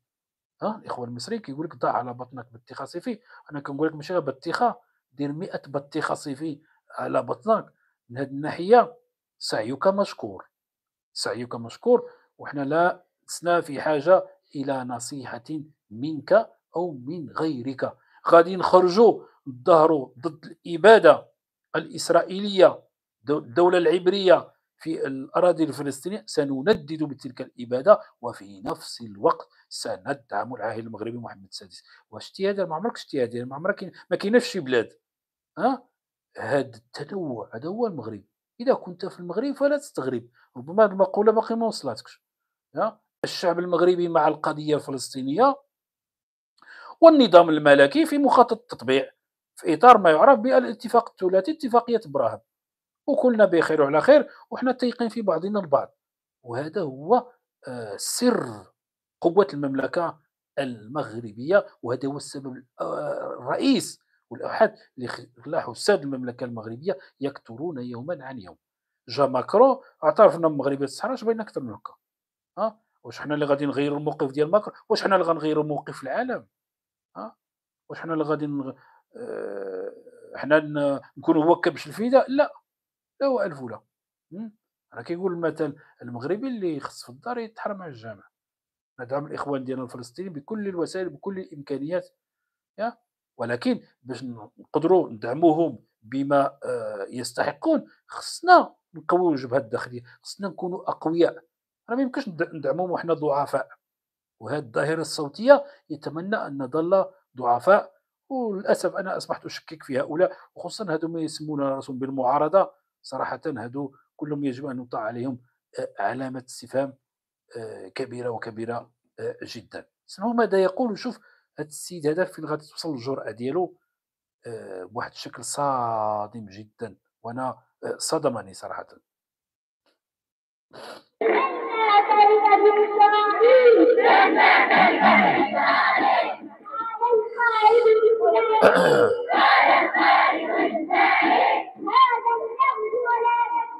ها؟ الاخوه المصريين كيقول لك ضع على بطنك بطيخه صيفي أنا كنقول لك ماشي غير بطيخه دير 100 بطيخه صيفي على بطنك. من هذه الناحية سعيك مشكور. سعيك مشكور وحنا لا لسنا في حاجة إلى نصيحة منك أو من غيرك. غادي نخرجوا ظهروا ضد الإبادة الإسرائيلية الدولة العبرية في الأراضي الفلسطينية سنندد بتلك الإبادة وفي نفس الوقت سندعم العاهل المغربي محمد السادس. هذا ما عمرك هذا ما عمرك ما كايناش شي بلاد ها؟ هذا التنوع هذا هو المغرب. إذا كنت في المغرب فلا تستغرب. ربما المقولة باقي ما وصلتكش الشعب المغربي مع القضية الفلسطينية والنظام الملكي في مخطط التطبيع في إطار ما يعرف بالاتفاق الثلاثي اتفاقية براهن وكلنا بخير وعلى خير وحنا تيقين في بعضنا البعض. وهذا هو آه، سر قوة المملكة المغربية وهذا هو السبب آه، الرئيس والأحد اللي خلى حساد المملكة المغربية يكثرون يوما عن يوم. جا ماكرون اعترف ان الصحراء اش بغينا أكثر من هكا؟ ها؟ واش حنا اللي غادي نغيروا الموقف ديال ماكرون واش حنا اللي غنغيروا موقف العالم؟ ها؟ واش حنا اللي غادي آه، حنا نكونوا هو كبش الفيدا لا لا. هو الفوله أنا كيقول المثل المغربي اللي يخص في الدار يتحرم على الجامع. ندعم الإخوان ديالنا الفلسطينيين بكل الوسائل بكل الإمكانيات يا. ولكن باش نقدروا ندعموهم بما آه، يستحقون خصنا نقويو الجبهة الداخلية خصنا نكونوا أقوياء. راه ما يمكنش ندعموهم وحنا ضعفاء. وهذه الظاهرة الصوتية يتمنى أن نظل ضعفاء. وللأسف أنا أصبحت أشكك في هؤلاء وخصوصا هذو ما يسمون راسهم بالمعارضة. صراحة هذو كلهم يجب ان يوضع عليهم آه، علامه استفهام آه، كبيره وكبيره آه، جدا اسمعوا ماذا يقول شوف هذا السيد هذا فين غادي توصل الجرأه ديالو بواحد الشكل صادم جدا وأنا صدمني صراحة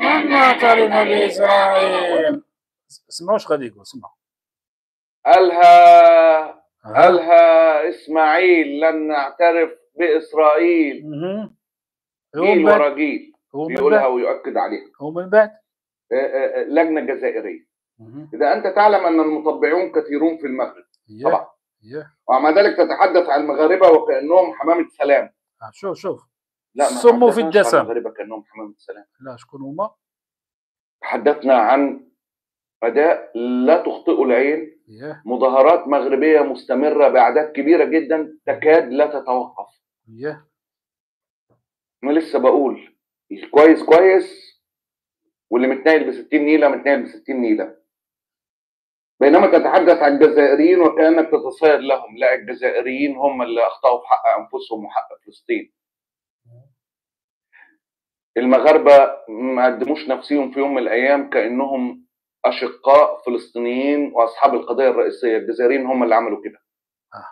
من اعترف بإسرائيل. اسمعوا إيش غادي يقول اسمعوا. ألها ألها إسماعيل لن نعترف بإسرائيل. جيل ورا جيل. يقولها ويؤكد عليها. ومن بعد. لجنة جزائرية. إذا أنت تعلم أن المطبعون كثيرون في المغرب. طبعا. ومع ذلك تتحدث عن المغاربة وكأنهم حمامة سلام. آه، شوف شوف. لا سموا في الدسم غريبة كأنهم حمام السلام. لا شكون هما؟ تحدثنا عن أداء لا تخطئه العين مظاهرات مغربية مستمرة بأعداد كبيرة جدا تكاد لا تتوقف. أنا لسه بقول كويس كويس. واللي متنايل ب 60 نيلة متنايل ب 60 نيلة. بينما تتحدث عن الجزائريين وكأنك تتصيد لهم لا الجزائريين هم اللي أخطأوا في حق أنفسهم وحق فلسطين. المغاربة ما قدموش نفسهم في يوم من الأيام كأنهم أشقاء فلسطينيين وأصحاب القضية الرئيسية الجزائريين هم اللي عملوا كده. آه.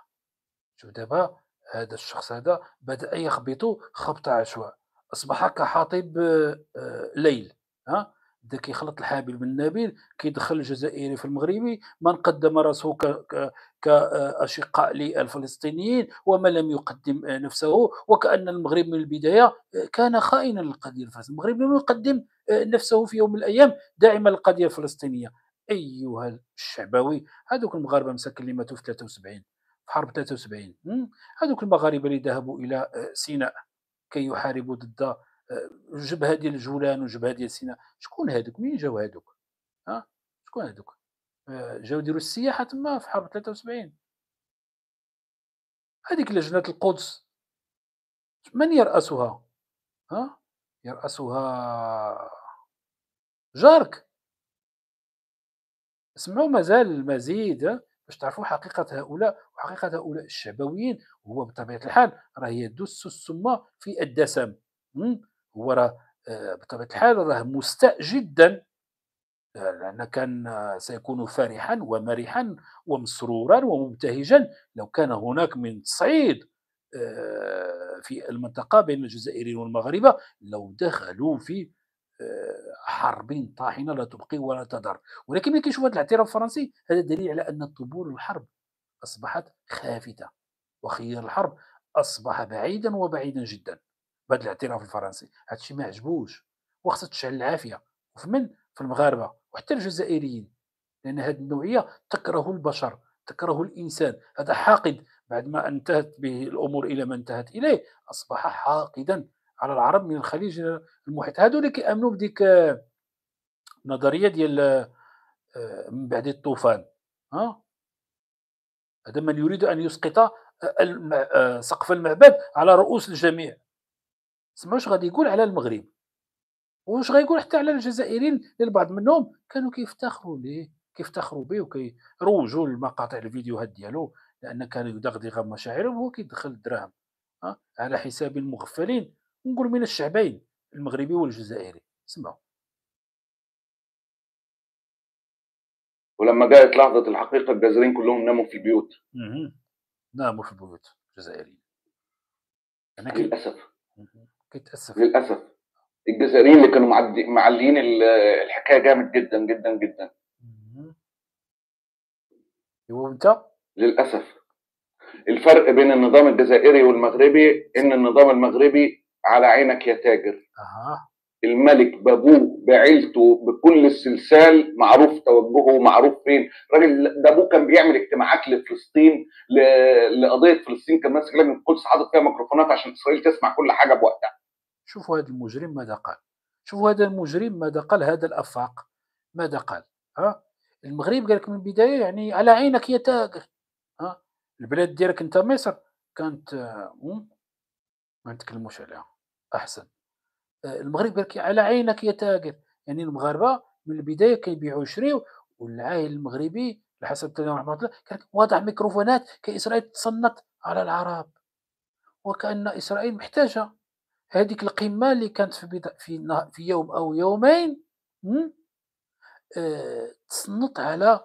شوف دابا هذا الشخص هذا بدا يخبط خبط عشواء أصبح كحاطب آه، ليل ها؟ بدا كيخلط الحابل بالنابل كيدخل الجزائري في المغربي من قدم راسه كأشقاء للفلسطينيين ومن لم يقدم نفسه وكأن المغرب من البداية كان خائنا للقضية الفلسطينيه المغرب لم يقدم نفسه في يوم من الأيام داعما للقضية الفلسطينية. أيها الشعبوي هذوك المغاربة مساكن اللي ماتوا في 73 في حرب 73 هذوك المغاربة اللي ذهبوا إلى سيناء كي يحاربوا ضد الجبهه ديال الجولان والجبهه ديال سيناء شكون هادوك؟ منين جاو هادوك؟ ها؟ شكون هادوك؟ آه، جاو يديروا السياحة تما في حرب 73 هذيك لجنة القدس. من يرأسها؟ ها؟ يرأسها جارك. اسمعوا مازال المزيد باش تعرفوا حقيقة هؤلاء وحقيقة هؤلاء الشعبويين هو بطبيعة الحال راه يدس السم في الدسم. هو راه آه، بطبيعة الحال راه مستاء جدا. آه، لأن كان سيكون فرحا ومرحا ومسرورا ومبتهجا. لو كان هناك من تصعيد آه، في المنطقة بين الجزائريين والمغاربة لو دخلوا في حرب طاحنة لا تبقي ولا تذر ولكن ملي كنشوف هذا الاعتراف الفرنسي. هذا دليل على أن طبول الحرب أصبحت خافتة وخيار الحرب أصبح بعيدا وبعيدا جدا. بهذا الاعتراف الفرنسي. هذا الشيء ما عجبوش وخصها تشعل العافية وفي من؟ في المغاربة وحتى الجزائريين. لأن هذه النوعية تكره البشر تكره الإنسان. هذا حاقد بعد ما انتهت به الأمور إلى ما انتهت إليه. أصبح حاقدا على العرب من الخليج المحيط. هذو اللي كيأمنوا بديك النظريه ديال آه، من بعد الطوفان. ها؟ هذا من يريد أن يسقط آه، سقف المعبد على رؤوس الجميع. سما واش غادي يقول على المغرب. واش غيقول حتى على الجزائريين البعض منهم كانوا كيفتخروا ليه كيفتخروا به وكيروجوا المقاطع الفيديوهات ديالو لأن كان يدغدغ مشاعرهم وهو كيدخل الدراهم على حساب المغفلين. نقول من الشعبين المغربي والجزائري. سمعوا. ولما جاءت لحظة الحقيقة الجزائريين كلهم ناموا في البيوت. ناموا في البيوت الجزائريين للأسف. كيتاسف للأسف. الجزائريين اللي كانوا معلين الحكاية جامد جدا جدا جدا. وانت للأسف. الفرق بين النظام الجزائري والمغربي إن النظام المغربي على عينك يا تاجر. أه. الملك بابوه بعيلته بكل السلسال معروف توجهه معروف فين؟ الراجل ده أبوه كان بيعمل اجتماعات لفلسطين لقضية فلسطين كان ماسك لجنة القدس حاطط فيها ميكروفونات عشان إسرائيل تسمع كل حاجة بوقتها. شوفوا هذا المجرم ماذا قال. شوفوا هذا المجرم ماذا قال هذا الأفاق ماذا قال ها؟ المغرب قال لك من البداية يعني على عينك يا تاجر ها؟ البلاد ديالك أنت مصر كانت ما نتكلموش عليها أحسن. المغرب قال لك على عينك يا تاجر يعني المغاربة من البداية كيبيعوا ويشريوا والعائل المغربي لحسب التلميذ رحمة الله كان وضع ميكروفونات كي اسرائيل تصنت على العرب وكأن إسرائيل محتاجة. هذيك القمة اللي كانت في في في يوم أو يومين آه، تصنت على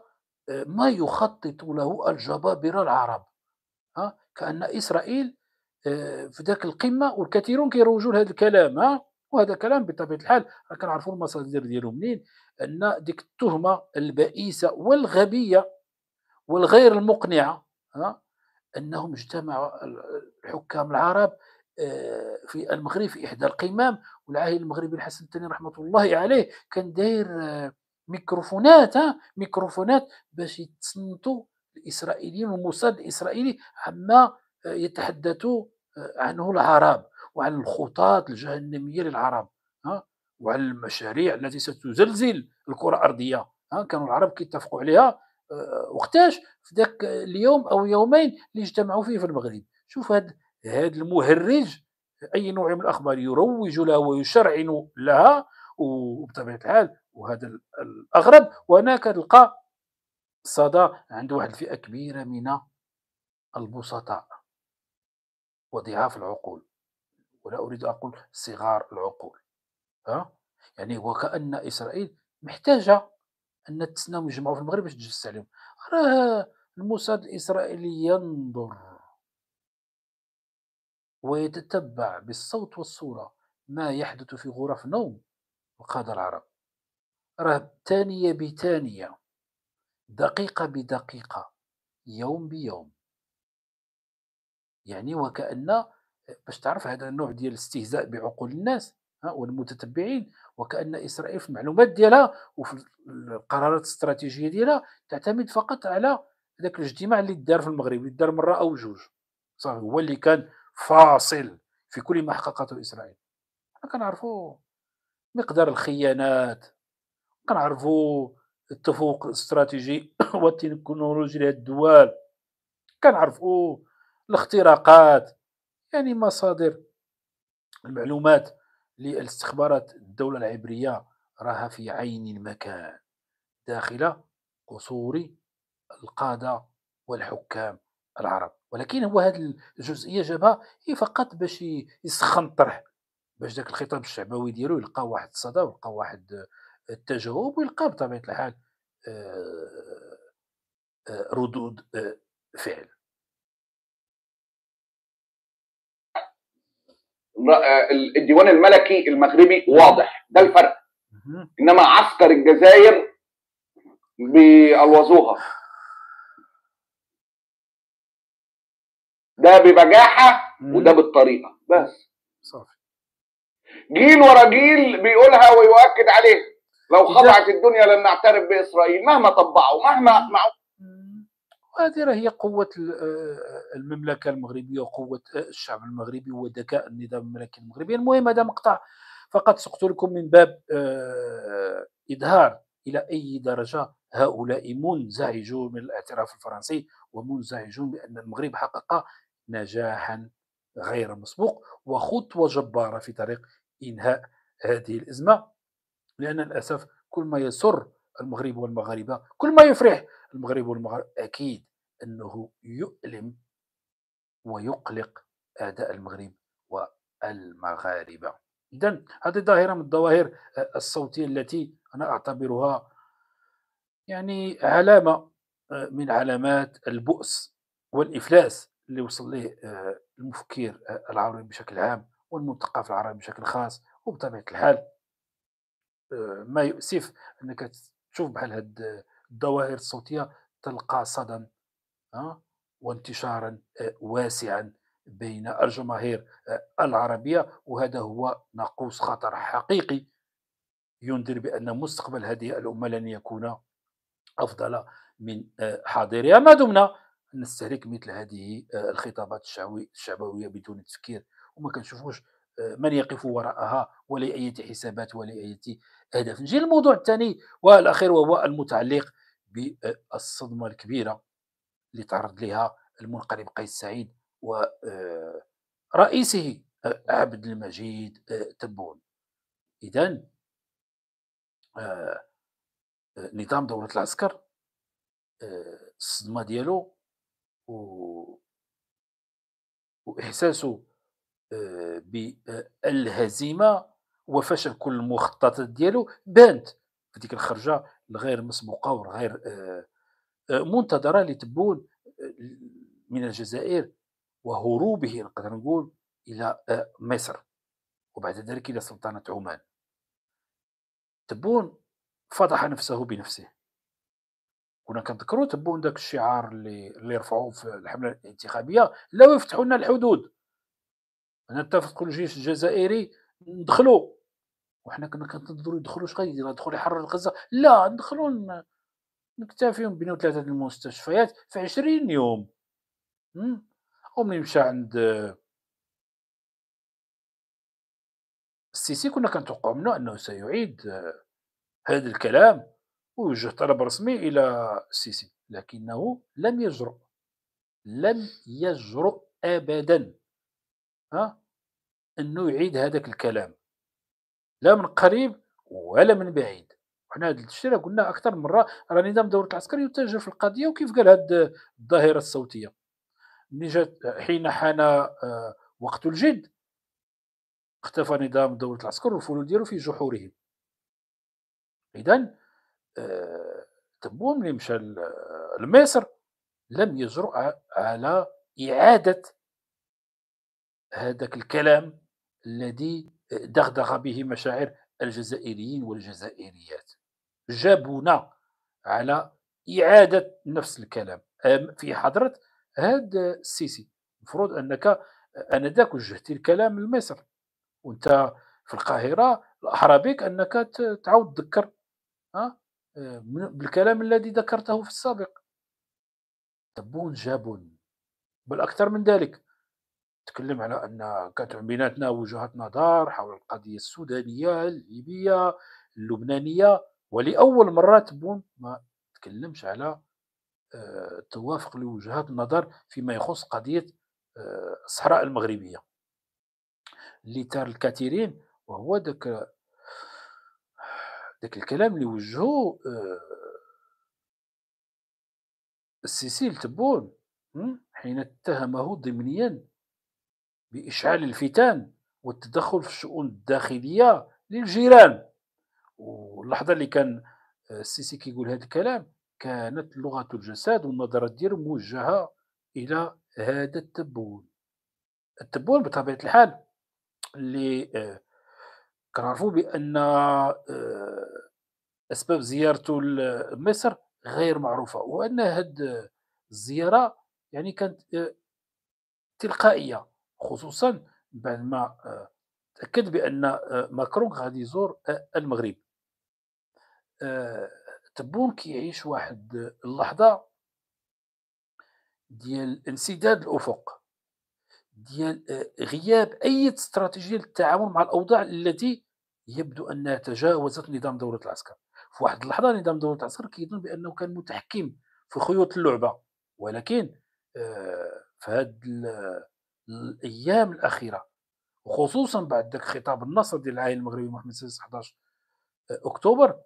آه، ما يخطط له الجبابرة العرب. ها؟ كأن إسرائيل آه، في ذاك القمة والكثيرون كيروجوا لهذا الكلام ها؟ وهذا كلام بطبيعة الحال كنعرفوا المصادر ديالو منين؟ أن ديك التهمة البئيسة والغبية والغير المقنعة ها؟ أنهم اجتمعوا الحكام العرب في المغرب في إحدى القمم والعاهل المغربي الحسن الثاني رحمة الله عليه كان داير آه، ميكروفونات ميكروفونات باش يتصنتوا الإسرائيليين والموساد الإسرائيلي عما آه، يتحدث عنه العرب وعن الخطط الجهنمية للعرب ها وعن المشاريع التي ستزلزل الكرة الأرضية ها كانوا العرب كيتفقوا عليها آه، وقتاش في ذاك اليوم أو يومين اللي اجتمعوا فيه في المغرب. شوف هذا هذا المهرج أي نوع من الأخبار يروج لها ويشرعن لها وبطبيعة الحال وهذا الأغرب وهنا كتلقى صدى عند واحد الفئة كبيرة من البسطاء وضعاف العقول. ولا أريد أن أقول صغار العقول ها؟ يعني وكان إسرائيل محتاجة أن تسناهم يجمعوا في المغرب باش تجسس عليهم. راه الموساد الإسرائيلي ينظر. ويتتبع بالصوت والصورة ما يحدث في غرف نوم القادة العرب راه تانية بتانية دقيقة بدقيقة. يوم بيوم. يعني وكأن باش تعرف هذا النوع ديال الاستهزاء بعقول الناس والمتتبعين. وكأن إسرائيل في المعلومات ديالها وفي القرارات الاستراتيجية ديالها تعتمد فقط على ذاك الاجتماع اللي دار في المغرب اللي دار مرة أو جوج. صافي هو اللي كان فاصل في كل ما حققته إسرائيل. كنعرفوا مقدار الخيانات كنعرفوا التفوق الاستراتيجي والتكنولوجي لهذه الدول كنعرفوا الاختراقات يعني مصادر المعلومات لاستخبارات الدولة العبرية راها في عين المكان داخل قصور القادة والحكام العرب. ولكن هو هذه الجزئية جابها هي فقط باش يسخن الطرح باش ذاك الخطاب الشعبوي ديالو يلقى واحد الصدى ويلقى واحد التجاوب ويلقى بطبيعة الحال آه، آه، ردود آه، فعل الديوان الملكي المغربي واضح. ده الفرق. إنما عسكر الجزائر بالوظوها ده ببجاحة وده بالطريقة. بس. جيل ورا جيل بيقولها ويؤكد عليها. لو خضعت الدنيا لن نعترف بإسرائيل مهما طبعوا مهما اقنعوا وهذه هي قوة آه، المملكة المغربية وقوة آه، الشعب المغربي وذكاء النظام الملكي المغربي. المهم هذا مقطع فقط سقت لكم من باب آه، إظهار إلى أي درجة. هؤلاء منزعجون من الاعتراف الفرنسي ومنزعجون بأن المغرب حقق نجاحا غير مسبوق وخطوة جبارة في طريق إنهاء هذه الأزمة. لأن للأسف كل ما يسر المغرب والمغاربة كل ما يفرح المغرب والمغاربة أكيد أنه يؤلم ويقلق أعداء المغرب والمغاربة. إذا هذه ظاهرة من الظواهر الصوتية التي أنا أعتبرها يعني علامة من علامات البؤس والإفلاس. اللي وصل ليه آه، المفكر آه، العربي بشكل عام والمثقف العربي بشكل خاص وبطبيعة الحال آه، ما يؤسف أنك تشوف بحال هاد الظواهر الصوتية تلقى صدى وانتشارا واسعا بين الجماهير العربية وهذا هو ناقوس خطر حقيقي ينذر بأن مستقبل هذه الأمة لن يكون أفضل من حاضرها. ما دمنا نستهلك مثل هذه آه، الخطابات الشعبوية بدون تفكير وما كنشوفوش آه، من يقف وراءها ولا أي حسابات ولا أي اهداف نجي للموضوع الثاني والأخير وهو المتعلق بالصدمة الكبيرة اللي تعرض لها المنقلب قيس سعيد ورئيسه آه، عبد المجيد تبون. اذا نظام دولة العسكر الصدمة ديالو و... وإحساسه آه، بالهزيمة وفشل كل المخططات ديالو. بانت في ديك الخرجة الغير مسبوقة والغير آه، آه، منتظرة لتبون من الجزائر وهروبه نقدر نقول إلى مصر. وبعد ذلك إلى سلطنة عمان. تبون فضح نفسه بنفسه. كنا كنذكروا تبون ذاك الشعار اللي اللي رفعوه في الحملة الانتخابية لا يفتحوا لنا الحدود. نتفق الجيش الجزائري ندخلوا. وحنا كنا كنتظروا يدخلوا اش غيدير يدخلوا يحرر غزه لا ندخلوا نكتفيو بنيو ثلاثة المستشفيات في 20 يوم. وملي مشى عند السيسي كنا كنتوقعوا منه أنه سيعيد هذا الكلام. ووجه طلب رسمي إلى السيسي لكنه لم يجرؤ لم يجرؤ أبدا ها؟ أنه يعيد هذاك الكلام. لا من قريب ولا من بعيد. وحنا هذا الشيء قلنا أكثر من مرة راه نظام دوله العسكر يتجه في القضية وكيف قال هذه الظاهرة الصوتية؟ ملي جات حين حان آه، وقت الجد اختفى نظام دولة العسكر والفلول ديالو في جحورهم. إذا آه، تبون ملي مشى لمصر لم يجرؤ على إعادة هذاك الكلام الذي دغدغ به مشاعر الجزائريين والجزائريات. جابونا على إعادة نفس الكلام. في حضرة هذا السيسي. المفروض أنك أنذاك وجهتي الكلام لمصر وأنت في القاهرة الأحرى بك أنك تعاود تذكر ها؟ بالكلام الذي ذكرته في السابق. تبون جابون. بل أكثر من ذلك تكلم على أن كانت بيناتنا وجهات نظر حول القضية السودانية الليبية اللبنانية. ولأول مرة تبون ما تكلمش على آه، توافق لوجهات النظر فيما يخص قضية آه، الصحراء المغربية. اللي تار الكثيرين وهو ذاك ذاك الكلام اللي وجهه آه، السيسي لتبون حين اتهمه ضمنيا بإشعال الفتن والتدخل في الشؤون الداخلية للجيران. واللحظة اللي كان السيسي كيقول هذا الكلام كانت لغة الجسد والنظرات ديالو موجهة إلى هذا التبون. التبون بطبيعة الحال اللي آه، كنعرفوا بأن آه، أسباب زيارته لمصر غير معروفة وأن هذه الزيارة يعني كانت آه، تلقائية خصوصا بعد ما تأكد بأن ماكرون غادي يزور المغرب. تبون كيعيش واحد اللحظة ديال انسداد الأفق. ديال آه، غياب أي استراتيجية للتعامل مع الأوضاع التي يبدو أنها تجاوزت نظام دولة العسكر. في واحد اللحظة نظام دولة العسكر كيظن بأنه كان متحكم في خيوط اللعبة ولكن آه، في هذه الأيام الأخيرة وخصوصا بعد ذاك خطاب النصر ديال العائلة المغربي محمد السادس 11 آه، أكتوبر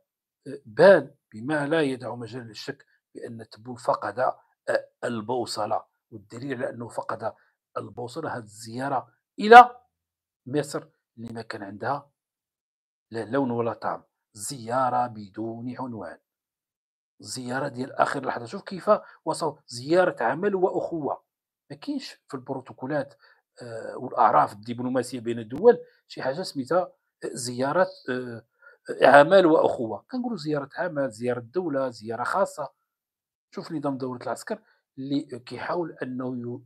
بان بما لا يدع مجال للشك بأن تبون فقد البوصلة والدليل على أنه فقد البوصلة هذه الزيارة إلى مصر اللي ما كان عندها لا لون ولا طعم. زيارة بدون عنوان. زيارة ديال آخر لحظة. شوف كيف وصف زيارة عمل وأخوة. ما كاينش في البروتوكولات آه والأعراف الدبلوماسية بين الدول شي حاجة سميتها زيارة آه عمل وأخوة. كنقولوا زيارة عمل زيارة دولة زيارة خاصة. شوف نظام دولة العسكر اللي كيحاول أنه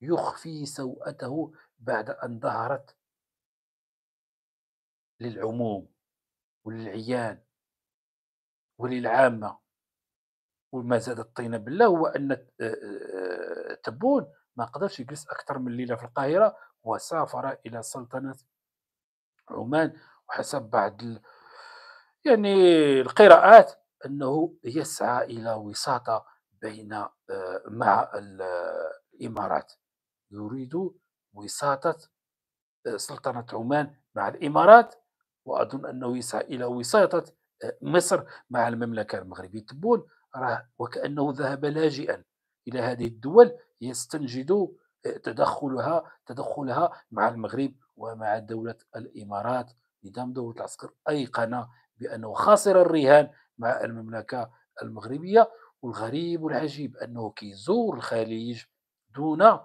يخفي سوءته بعد أن ظهرت للعموم وللعيان وللعامة وما زاد الطين بالله هو أن آه، آه، تبون ما قدرش يجلس أكثر من ليلة في القاهرة وسافر إلى سلطنة عمان وحسب بعض. يعني القراءات أنه يسعى إلى وساطة بين آه، مع الإمارات يريد وساطة آه، سلطنة عمان مع الإمارات وأظن أنه يسعى إلى وساطة آه، مصر مع المملكة المغربية. تبون راه وكأنه ذهب لاجئا إلى هذه الدول يستنجد تدخلها تدخلها مع المغرب ومع دولة الإمارات. نظام دولة العسكر أيقن بأنه خاسر الرهان مع المملكة المغربية والغريب والعجيب أنه كيزور الخليج دون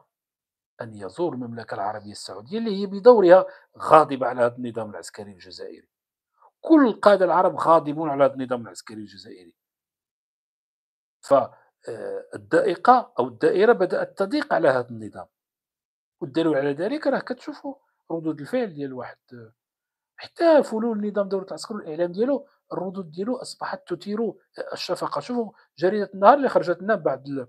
أن يزور المملكة العربية السعودية اللي هي بدورها غاضبة على هذا النظام العسكري الجزائري. كل القادة العرب غاضبون على هذا النظام العسكري الجزائري. فالدائقة أو الدائرة بدأت تضيق على هذا النظام. والدليل على ذلك راه كتشوفوا ردود الفعل ديال واحد حتى فلول نظام دولة العسكر والإعلام ديالو. الردود ديالو أصبحت تثير الشفقة. شوفوا جريدة النهار اللي خرجت لنا بعد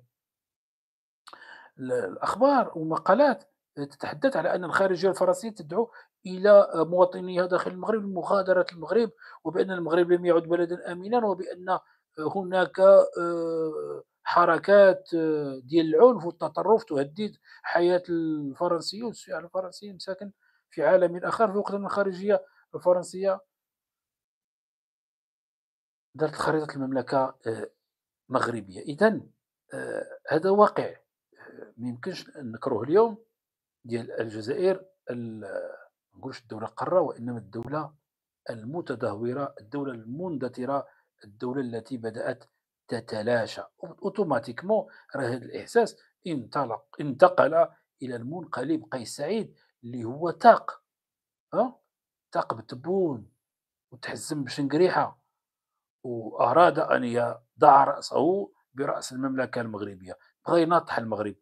الأخبار والمقالات تتحدث على أن الخارجية الفرنسية تدعو إلى مواطنيها داخل المغرب لمغادرة المغرب وبأن المغرب لم يعد بلدا آمنا وبأن هناك آه، حركات آه، ديال العنف والتطرف تهدد حياة الفرنسيين والسياح الفرنسيين ساكن في عالم آخر. في وقت أن الخارجية الفرنسية دارت خريطة المملكة آه، مغربية. إذا هذا واقع. ما يمكنش نكروه اليوم ديال الجزائر نقولش الدولة قارة وإنما الدولة المتدهورة الدولة المندثرة الدولة التي بدأت تتلاشى. أوتوماتيكمون راه هذا الإحساس انطلق انتقل إلى المنقلب قيس سعيد اللي هو تاق أه؟ تاق بتبون وتحزم بشنقريحة وأراد أن يضع رأسه برأس المملكة المغربية. بغى يناطح المغرب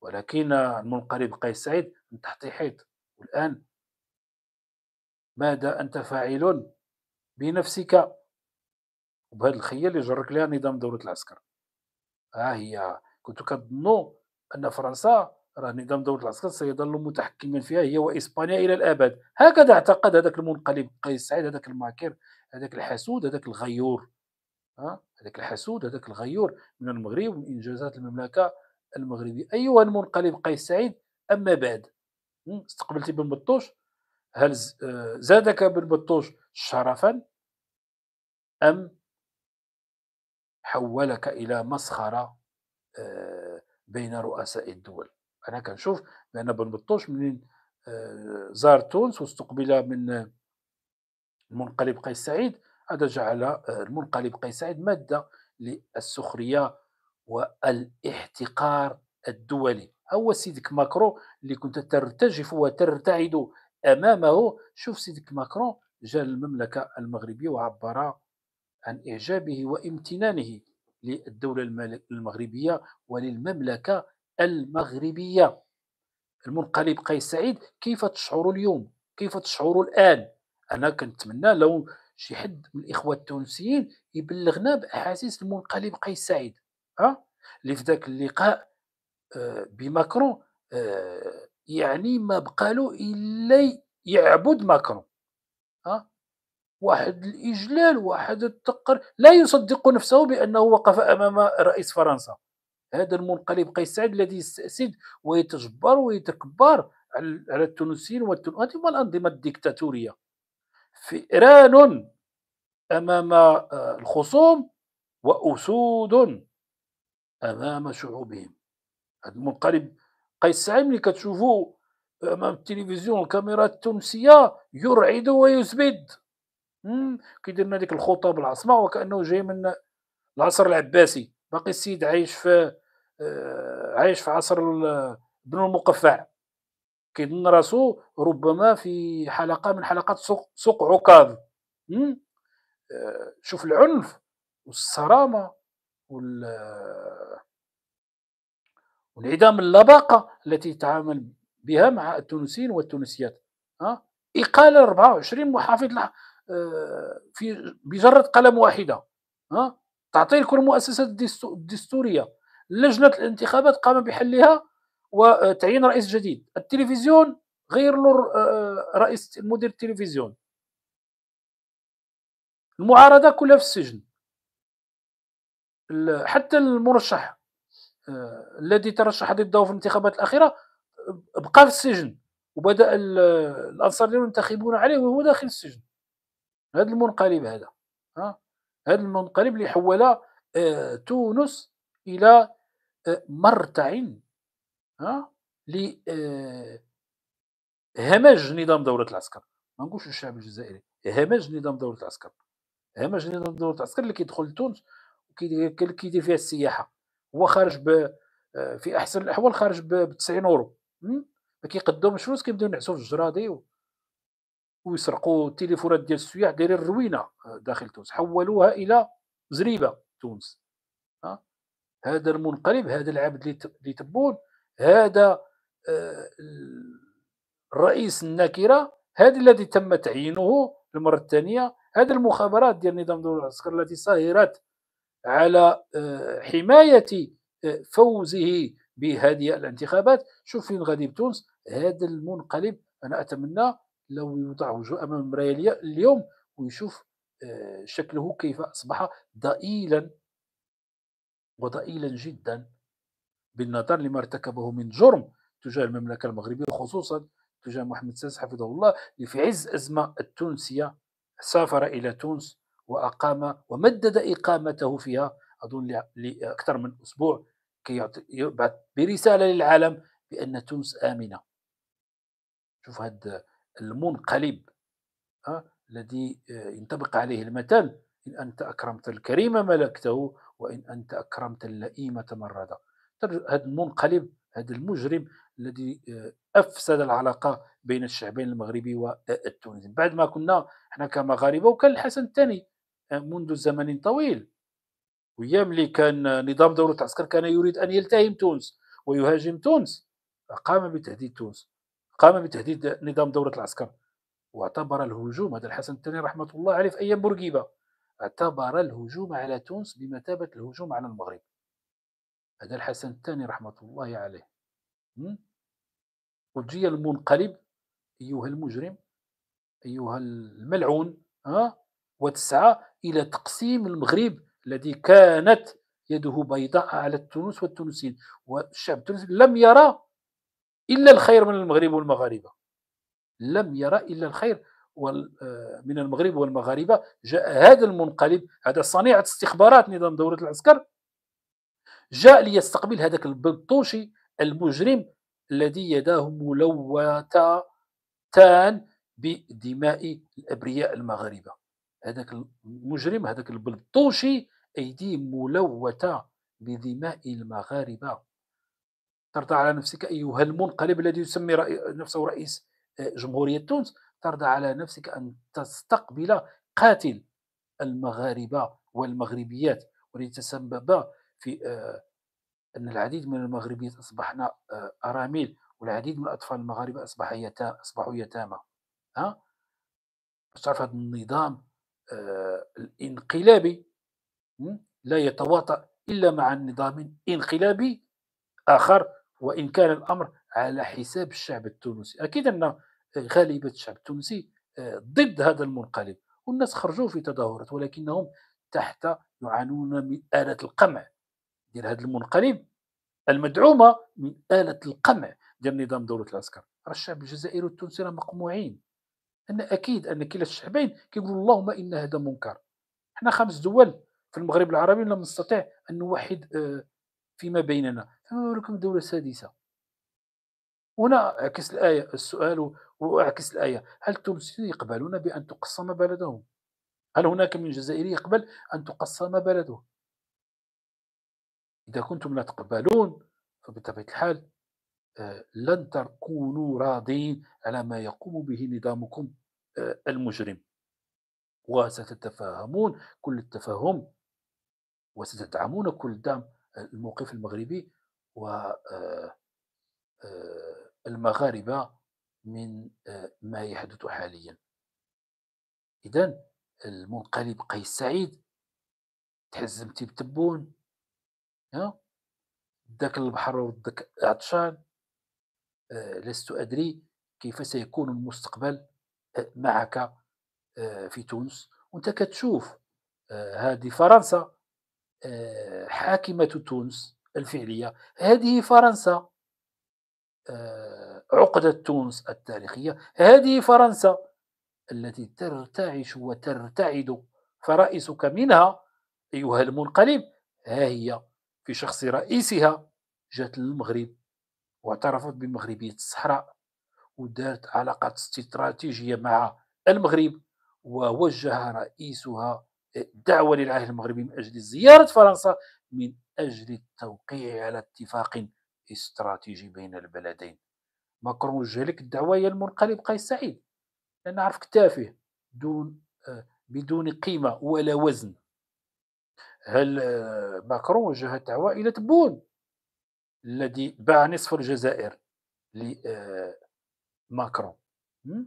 ولكن المنقلب قيس سعيد من تحت حيط والآن ماذا أنت فاعل بنفسك؟ وبهذه الخية اللي جرك لها نظام دولة العسكر. ها هي كنت كظنوا أن فرنسا راه نظام دولة العسكر سيظل متحكما فيها هي وإسبانيا إلى الأبد هكذا اعتقد هذاك المنقلب قيس سعيد هذاك الماكر هذاك الحسود هذاك الغيور. هذاك الحسود هذاك الغيور من المغرب ومن إنجازات المملكة المغربية. أيها المنقلب قيس سعيد أما بعد. استقبلتي بن بطوش. هل آه، زادك بن بطوش شرفا؟ أم حولك إلى مسخرة آه، بين رؤساء الدول؟ أنا كنشوف بأن بن بطوش من آه، زار تونس واستقبل من المنقلب قيس سعيد هذا جعل المنقلب قيس سعيد مادة للسخرية والاحتقار الدولي. هو سيدك ماكرون اللي كنت ترتجف وترتعد أمامه. شوف سيدك ماكرون جاء المملكه المغربية وعبر عن إعجابه وامتنانه للدولة المغربية وللمملكة المغربية. المنقلب قيس سعيد كيف تشعر اليوم؟ كيف تشعر الآن؟ أنا كنتمنى لو شي حد من الإخوة التونسيين يبلغنا بأحاسيس المنقلب قيس سعيد ها؟ اللي في ذاك اللقاء آه، بماكرون آه، يعني ما بقى له إلا يعبد ماكرون ها؟ واحد الإجلال واحد التقر لا يصدق نفسه بأنه وقف أمام رئيس فرنسا. هذا المنقلب قيس سعيد الذي يستأسد ويتجبر ويتكبر على التونسيين والتون... هذه هما الأنظمة الديكتاتورية. فئران أمام آه، الخصوم وأسود أمام شعوبهم. هذا المنقلب قيس سعيد ملي كتشوفوا أمام التلفزيون الكاميرات التونسية يرعد ويزبد. كيدير لنا ديك الخطب العصمة وكأنه جاي من العصر العباسي. باقي السيد عايش في آه، عايش في عصر ابن المقفع. كيظن راسو ربما في حلقة من حلقات سوق, سوق عكاظ. آه، شوف العنف والصرامة وال وانعدام اللباقة التي يتعامل بها مع التونسيين والتونسيات. ها؟ إقالة 24 محافظ آه، في بجرة قلم واحدة. ها؟ تعطيل كل المؤسسات الدستورية لجنة الانتخابات قام بحلها وتعيين رئيس جديد. التلفزيون غير له آه، رئيس مدير التلفزيون. المعارضة كلها في السجن. حتى المرشح آه، الذي ترشح ضده في الانتخابات الأخيرة بقى في السجن. وبدأ الأنصار ينتخبون عليه وهو داخل السجن. هذا المنقلب هذا هذا المنقلب اللي حول آه، تونس إلى آه، مرتع ها همج نظام دولة العسكر. ما نقولش الشعب الجزائري همج نظام دولة العسكر. همج نظام دولة العسكر اللي كيدخل لتونس وكيدير فيها السياحة. هو خارج ب آه، في أحسن الأحوال خارج ب 90 أورو. ما كيقدموش فلوس كيبداو ينعسوا في الجرادي و... ويسرقوا التليفونات ديال السياح دايرين الروينة آه، داخل تونس. حولوها إلى زريبة تونس. هذا المنقلب هذا العبد اللي تبون هذا آه، الرئيس الناكرة هذا الذي تم تعيينه المرة الثانية. هذه المخابرات ديال نظام الدولة العسكري التي سهرت على آه، حماية آه، فوزه بهذه الانتخابات. شوف فين غادي بتونس هذا المنقلب أنا أتمنى لو يوضع وجهه أمام المرايه اليوم ويشوف شكله كيف أصبح ضئيلا وضئيلا جدا. بالنظر لما ارتكبه من جرم تجاه المملكة المغربية وخصوصا تجاه محمد السادس حفظه الله اللي في عز الازمه التونسية سافر إلى تونس وأقام ومدد إقامته فيها أظن لأكثر من أسبوع كي يبعث برسالة للعالم بأن تونس آمنة. شوف هذا المنقلب الذي ينطبق عليه المثل إن أنت أكرمت الكريم ملكته وإن أنت أكرمت اللئيم تمرد هذا المنقلب هذا المجرم الذي أفسد العلاقة بين الشعبين المغربي والتونسي بعد ما كنا إحنا كمغاربة وكان الحسن الثاني منذ زمن طويل. وأيام اللي كان نظام دولة العسكر كان يريد أن يلتهم تونس ويهاجم تونس قام بتهديد تونس قام بتهديد نظام دولة العسكر. واعتبر الهجوم هذا الحسن الثاني رحمة الله عليه في أيام بورقيبة اعتبر الهجوم على تونس بمثابة الهجوم على المغرب. هذا الحسن الثاني رحمة الله عليه. وجي المنقلب أيها المجرم أيها الملعون ها؟ وتسعى إلى تقسيم المغرب الذي كانت يده بيضاء على تونس والتونسيين. والشعب التونسي لم يرى إلا الخير من المغرب والمغاربة. لم يرى إلا الخير آه، من المغرب والمغاربة. جاء هذا المنقلب هذا صنيعة استخبارات نظام دولة العسكر جاء ليستقبل هذاك البلطوشي المجرم الذي يداه ملوتان بدماء الأبرياء المغاربة. هذاك المجرم هذاك البلطوشي أيديه ملوثة بدماء المغاربة. ترضى على نفسك أيها المنقلب الذي يسمي نفسه رئيس جمهورية تونس. ترضى على نفسك أن تستقبل قاتل المغاربة والمغربيات وليتسبب في آه، أن العديد من المغربيات أصبحن آه، أرامل والعديد من الأطفال المغاربة أصبح يتا أصبحوا يتامى ها؟ تعرف هذا النظام آه، الانقلابي لا يتواطأ إلا مع النظام انقلابي آخر وإن كان الأمر على حساب الشعب التونسي. أكيد أن غالبة الشعب التونسي ضد هذا المنقلب والناس خرجوا في تظاهرات ولكنهم تحت يعانون من آلة القمع. ديال هذا المنقلب المدعومة من آلة القمع ديال نظام دولة العسكر. راه الشعب الجزائري والتونسي راه مقموعين. أن أكيد أن كلا الشعبين كيقولوا اللهم إن هذا منكر. إحنا خمس دول في المغرب العربي لم نستطيع أن نوحد آه، فيما بيننا. فما بالكم دولة سادسة؟ هنا اعكس الآية السؤال واعكس الآية. هل التونسيين يقبلون بأن تقسم بلدهم؟ هل هناك من جزائري يقبل أن تقسم بلده؟ إذا كنتم لا تقبلون فبطبيعة الحال آه، لن تكونوا راضين على ما يقوم به نظامكم آه، المجرم. وستتفاهمون كل التفاهم وستدعمون كل دعم الموقف المغربي و آه، المغاربة من آه، ما يحدث حاليا. إذا المنقلب قيس سعيد تحزمتي بتبون داك البحر وداك عطشان آه، لست أدري كيف سيكون المستقبل آه، معك في تونس. وأنت كتشوف هذه فرنسا حاكمة تونس الفعلية. هذه فرنسا عقدة تونس التاريخية. هذه فرنسا التي ترتعش وترتعد فرائسك منها أيها المنقلب. ها هي. في شخص رئيسها جات للمغرب واعترفت بمغربية الصحراء ودارت علاقات استراتيجية مع المغرب ووجه رئيسها دعوة للعهد المغربي من أجل زيارة فرنسا من أجل التوقيع على اتفاق استراتيجي بين البلدين. ماكرون وجه لك الدعوة هي المنقلب قيس سعيد. لأن عرفك تافه دون آه، بدون قيمة ولا وزن. هل آه، ماكرون وجه الدعوه إلى تبون الذي باع نصف الجزائر لماكرون آه،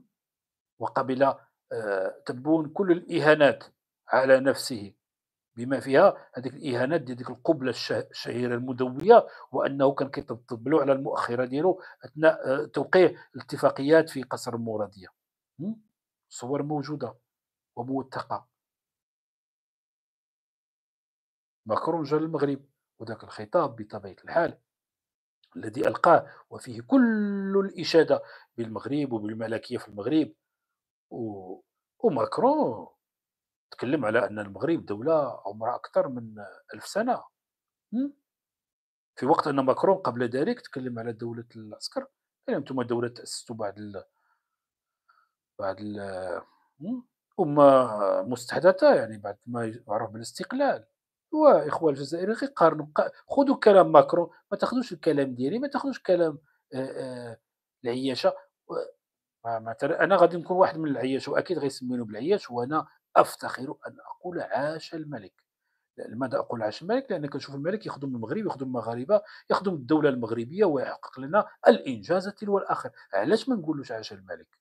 وقبل تبون كل الإهانات على نفسه بما فيها هذيك الإهانات ديال ديك القبلة الشهيرة المدوية وأنه كان كيطبطب له على المؤخرة ديالو أثناء آه، توقيع الاتفاقيات في قصر المرادية. صور موجودة وموثقة. ماكرون جا للمغرب وذاك الخطاب بطبيعة الحال الذي ألقاه وفيه كل الإشادة بالمغرب وبالملكية في المغرب. و... وماكرون تكلم على أن المغرب دولة عمرها أكثر من ألف سنة. في وقت أن ماكرون قبل ذلك تكلم على دولة العسكر يعني أنتم دولة تأسستوا بعد ال بعد ال مستحدثة يعني بعد ما يعرف بالاستقلال. وإخوة الجزائريين غير قارنوا خذوا كلام ماكرون ما تاخذوش الكلام ديالي ما تاخذوش كلام العياشة مثلا أنا غادي نكون واحد من العياش وأكيد غيسمينو بالعياش وأنا أفتخر أن أقول عاش الملك. لماذا أقول عاش الملك؟ لأن كنشوف الملك يخدم المغرب يخدم المغاربة يخدم الدولة المغربية ويحقق لنا الإنجاز تلو الآخر. علاش ما نقولوش عاش الملك؟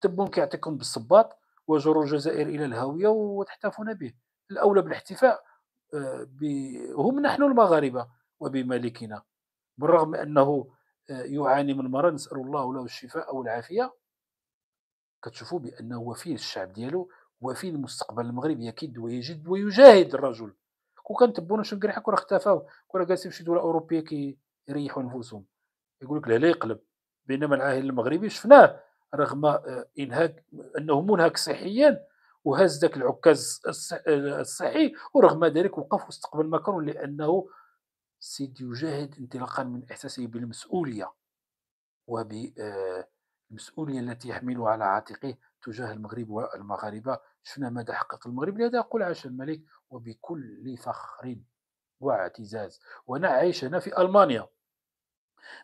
تبون كيعطيكم بالصباط وجروا الجزائر إلى الهاوية وتحتفون به. الأولى بالاحتفاء هم نحن المغاربة وبملكنا بالرغم أنه آه، يعاني من مرض نسأل الله له الشفاء والعافية. كتشوفوا بأنه وفي الشعب ديالو وفي المستقبل المغرب يكد ويجد ويجاهد الرجل. كون كنتبعونا شنو كنحكوا كون اختفاو كون جالسين في شي دولة أوروبية كيريحوا نفوسهم. يقول لك لا لا يقلب. بينما العاهل المغربي شفناه رغم آه، إنهاك أنه منهك صحيا. وهز ذاك العكاز الصحي ورغم ذلك وقف واستقبل ماكرون لأنه سيد يجاهد انطلاقا من إحساسه بالمسؤولية وبالمسؤوليه التي يحملها على عاتقه تجاه المغرب والمغاربه شفنا ماذا حقق المغرب لهذا أقول عاش الملك وبكل فخر واعتزاز. وأنا عايش هنا في ألمانيا.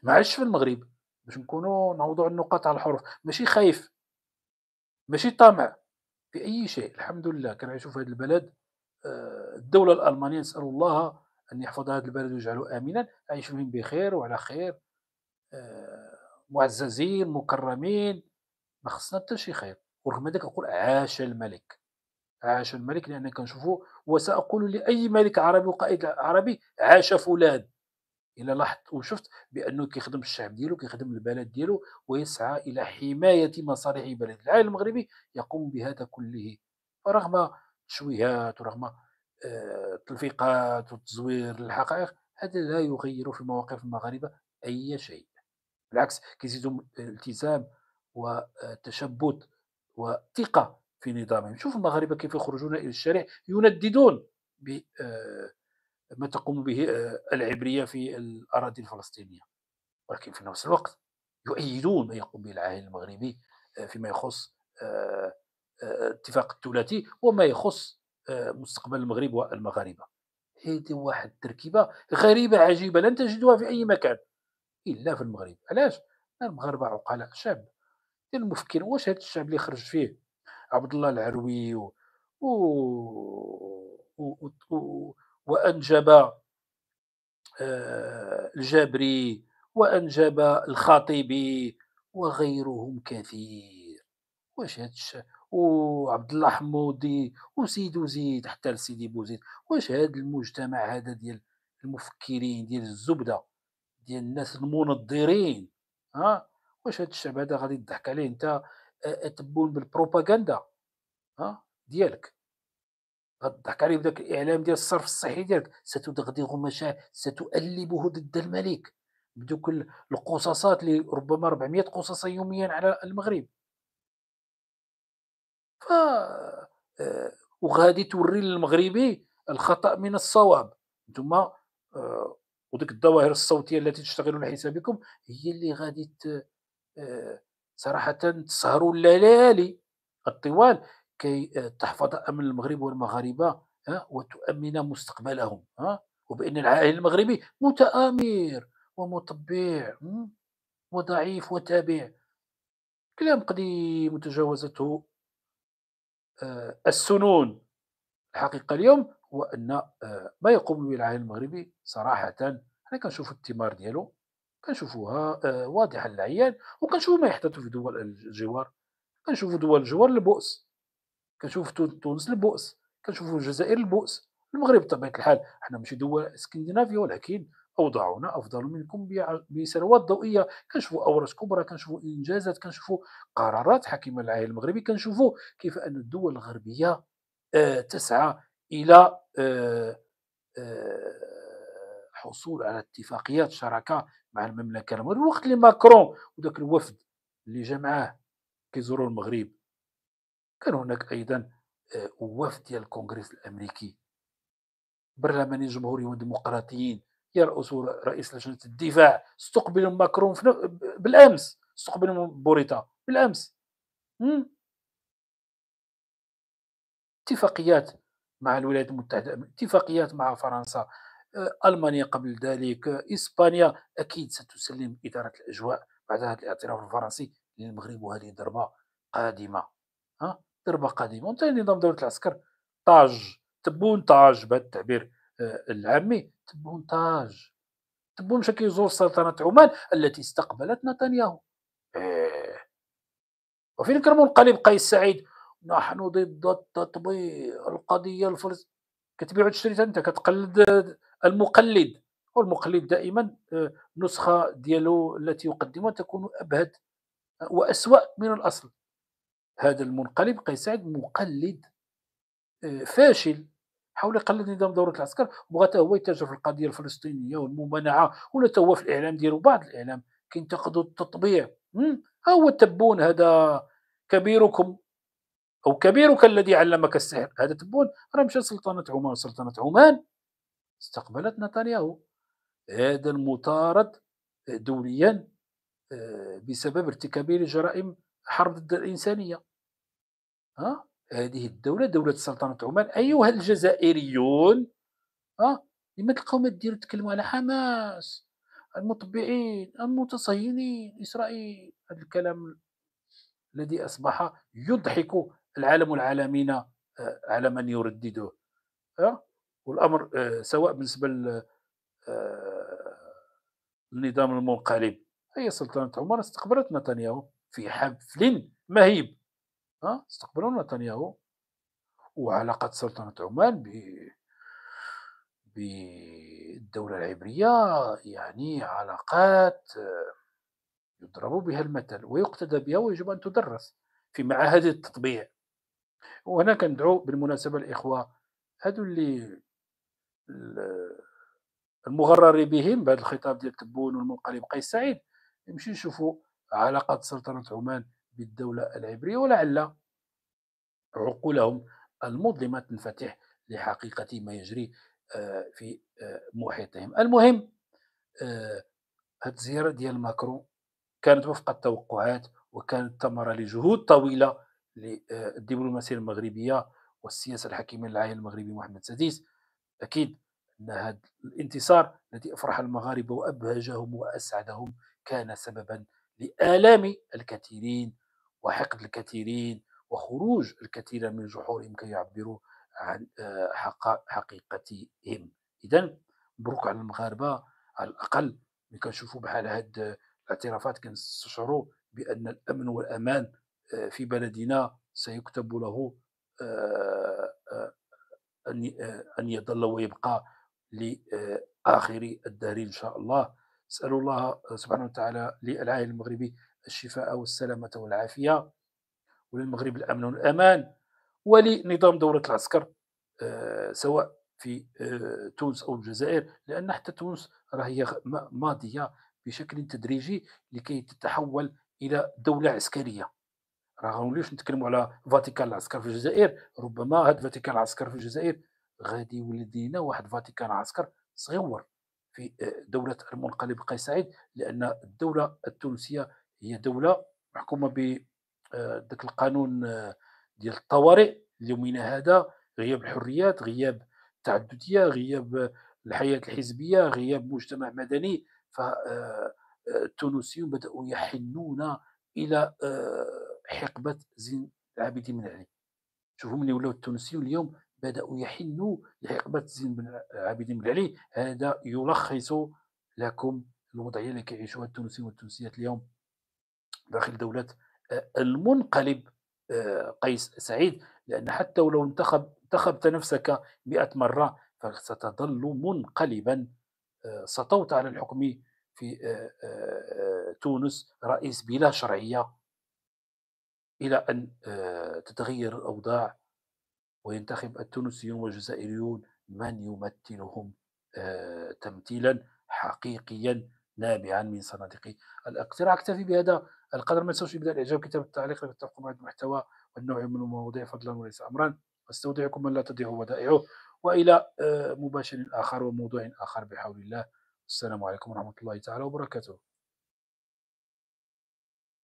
ما عايش في المغرب. باش نكونوا نوضع النقاط على الحروف. ماشي خايف. ماشي طامع. في أي شيء الحمد لله. كنعيش في هذا البلد آه، الدولة الألمانية نسأل الله أن يحفظ هذا البلد ويجعله آمنا. أعيش فيهم بخير وعلى خير. آه، معززين مكرمين. ما خصنا حتى شي خير. ورغم ذلك أقول عاش الملك. عاش الملك لأن كنشوفو وسأقول لأي ملك عربي وقائد عربي عاش فلان. إلا لاحظت وشفت بأنه كيخدم الشعب ديالو كيخدم البلد ديالو ويسعى إلى حماية مصالح بلد العالم المغربي يقوم بهذا كله فرغم التشويهات ورغم التلفيقات والتزوير للحقائق هذا لا يغير في مواقف المغاربة أي شيء. بالعكس كيزيدوا التزام وتشبت وثقة في نظامهم. شوف المغاربة كيف يخرجون إلى الشارع ينددون بما آه، تقوم به آه، العبرية في الأراضي الفلسطينية. ولكن في نفس الوقت يؤيدون ما يقوم به العاهل المغربي آه، فيما يخص اتفاق الثلاثي وما يخص مستقبل المغرب والمغاربة. هذه واحد التركيبة غريبة عجيبة لن تجدها في أي مكان إلا في المغرب. علاش؟ المغاربة عقلاء شاب. المفكر واش هذا الشعب اللي خرج فيه؟ عبد الله العروي و... و... و... و... وأنجب آه، الجابري وأنجب الخاطبي وغيرهم كثير. واش الشعب وعبد الله حمودي وزيد وزيد حتى لسيدي بوزيد. واش هذا المجتمع هذا ديال المفكرين ديال الزبدة ديال الناس المنظرين ها؟ واش هذا الشعب هذا غادي تضحك عليه انت تبون بالبروباغندا ها؟ ديالك. غتضحك عليه بداك الإعلام ديال الصرف الصحي ديالك ستدغدغ مشاعر ستؤلبه ضد الملك بدوك القصاصات اللي ربما 400 قصاصة يوميا على المغرب. ف آه، وغادي توري للمغربي الخطأ من الصواب. ثم آه، وديك الظواهر الصوتية التي تشتغل على حسابكم هي اللي غادي آه، صراحة تسهروا الليالي. الطوال كي تحفظ أمن المغرب والمغاربة وتؤمن مستقبلهم وبأن العائل المغربي متآمر ومطبع وضعيف وتابع. كلام قديم تجاوزته آه، السنون. الحقيقة اليوم هو آه، ما يقوم به العالم المغربي صراحة. حنا كنشوفوا الثمار ديالو كنشوفوها آه، واضحة للعيان وكنشوفوا ما يحدث في دول الجوار. كنشوفوا دول الجوار البؤس كنشوف تونس البؤس كنشوفوا الجزائر البؤس المغرب بطبيعة الحال إحنا ماشي دول اسكندنافيا ولكن اوضاعنا أفضل منكم بسنوات ضوئية. كنشوفوا اورش كبرى كنشوفوا إنجازات كنشوفوا قرارات حاكمه العالم المغربي كنشوفوا كيف أن الدول الغربية آه، تسعى إلى آه، آه، حصول على اتفاقيات شراكة مع المملكة المغربية. وقت اللي ماكرون وذاك الوفد اللي جا معاه كيزوروا المغرب كان هناك أيضا وفد ديال الكونغرس الأمريكي. برلماني جمهوري وديمقراطيين يرأس رئيس لجنة الدفاع. استقبل ماكرون بالأمس. استقبل بوريتا بالأمس. اتفاقيات مع الولايات المتحدة اتفاقيات مع فرنسا. آه، ألمانيا قبل ذلك. إسبانيا أكيد ستسلم إدارة الأجواء بعد هذا الاعتراف الفرنسي للمغرب وهذه ضربة قادمة. ها؟ ضربة قادمة وانتهى نظام دولة العسكر طاج تبون طاج بهذا التعبير آه، العامي تبونتاج تبون مشى كيزور سلطنة عمان التي استقبلت نتنياهو إيه. وفين كان منقلب قيس سعيد نحن ضد التطبيع القضية الفلسطينية كتبيع وتشري أنت كتقلد المقلد والمقلد دائما آه، نسخة ديالو التي يقدمها تكون أبهت وأسوأ من الأصل هذا المنقلب قيس سعيد مقلد آه، فاشل حاول يقلد نظام دوره العسكر وبغى هو يتاجر في القضية الفلسطينية والممانعه ولا هو في الإعلام ديالو بعض الإعلام كينتقدوا التطبيع. ها هو التبون هذا كبيركم أو كبيرك الذي علمك السحر. هذا تبون؟ راه مشى سلطنه عمان. سلطنة عمان استقبلت نتنياهو. هذا المطارد دوليا آه، بسبب ارتكابه لجرائم حرب ضد الإنسانية. ها؟ هذه الدولة دولة سلطنة عمان أيها الجزائريون أه لما تلقاو ديروا تكلموا على حماس المطبعين المتصهينين إسرائيل هذا الكلام الذي أصبح يضحك العالم والعالمين آه، على من يردده أه؟ والأمر سواء بالنسبة للنظام آه، المنقلب هي سلطنة عمان استقبلت نتنياهو في حفل مهيب. ها استقبلوا نتنياهو. وعلاقة سلطنة عمان ب بالدولة العبرية يعني علاقات يضرب بها المثل ويقتدى بها ويجب أن تدرس في معاهد التطبيع. وهنا كندعو بالمناسبة الإخوة هادو اللي المغرر بهم بهذا الخطاب ديال تبون والمنقلب قيس سعيد. يمشي يشوفوا علاقة سلطنة عمان بالدولة العبرية ولعل عقولهم المظلمة تنفتح لحقيقة ما يجري آه، في آه، محيطهم. المهم هذه آه، الزيارة ديال ماكرون كانت وفق التوقعات وكانت ثمرة لجهود طويلة للدبلوماسية المغربية والسياسة الحكيمة للعائلة المغربي محمد سديس أكيد أن هذا الانتصار الذي أفرح المغاربة وأبهجهم وأسعدهم كان سببا لآلام الكثيرين وحقد الكثيرين وخروج الكثير من جحورهم كي يعبروا عن آه، حقيقتهم. اذا مبروك على المغاربة على الأقل ملي كنشوفوا بحال هاد الاعترافات كنستشعروا بأن الأمن والأمان آه، في بلدنا سيكتب له آه، أن يظل ويبقى لآخر الدهر إن شاء الله. اسال الله سبحانه وتعالى للعائله المغربي الشفاء والسلامة والعافية وللمغرب الأمن والأمان ولنظام دولة العسكر آه، سواء في آه، تونس أو الجزائر لأن حتى تونس راه هي ماضية بشكل تدريجي لكي تتحول إلى دولة عسكرية. راه غنوليوش نتكلموا على فاتيكان العسكر في الجزائر ربما هاد فاتيكان العسكر في الجزائر غادي يولد لنا واحد فاتيكان عسكر صغير في آه، دولة المنقلب قيس سعيد لأن الدولة التونسية هي دولة محكومة ذاك القانون آه، ديال الطوارئ اليومنا هذا غياب الحريات غياب التعددية غياب الحياة الحزبية غياب مجتمع مدني. فالتونسيون آه، بدأوا يحنون إلى آه، حقبة زين العابدين بن علي. شوفوا من ولاو التونسيون اليوم بدأوا يحنوا لحقبة زين بن العابدين بن علي. هذا يلخص لكم الوضعية اللي كيعيشوها التونسيين والتونسيات اليوم. داخل دولة المنقلب آه، قيس سعيد لأن حتى ولو انتخب انتخبت نفسك مئة مرة فستظل منقلبا آه، سطوت على الحكم في تونس رئيس بلا شرعية إلى أن تتغير الأوضاع وينتخب التونسيون والجزائريون من يمثلهم تمثيلا حقيقيا نابعا من صناديق الأقتراع. اكتفي بهذا القدر ما تنسوش بدأ الاعجاب كتاب التعليق لتتفقوا مع المحتوى والنوع من المواضيع فضلا وليس امرا. أستودعكم من لا تضيع ودائعه. وإلى مباشر آخر وموضوع آخر بحول الله. السلام عليكم ورحمة الله تعالى وبركاته.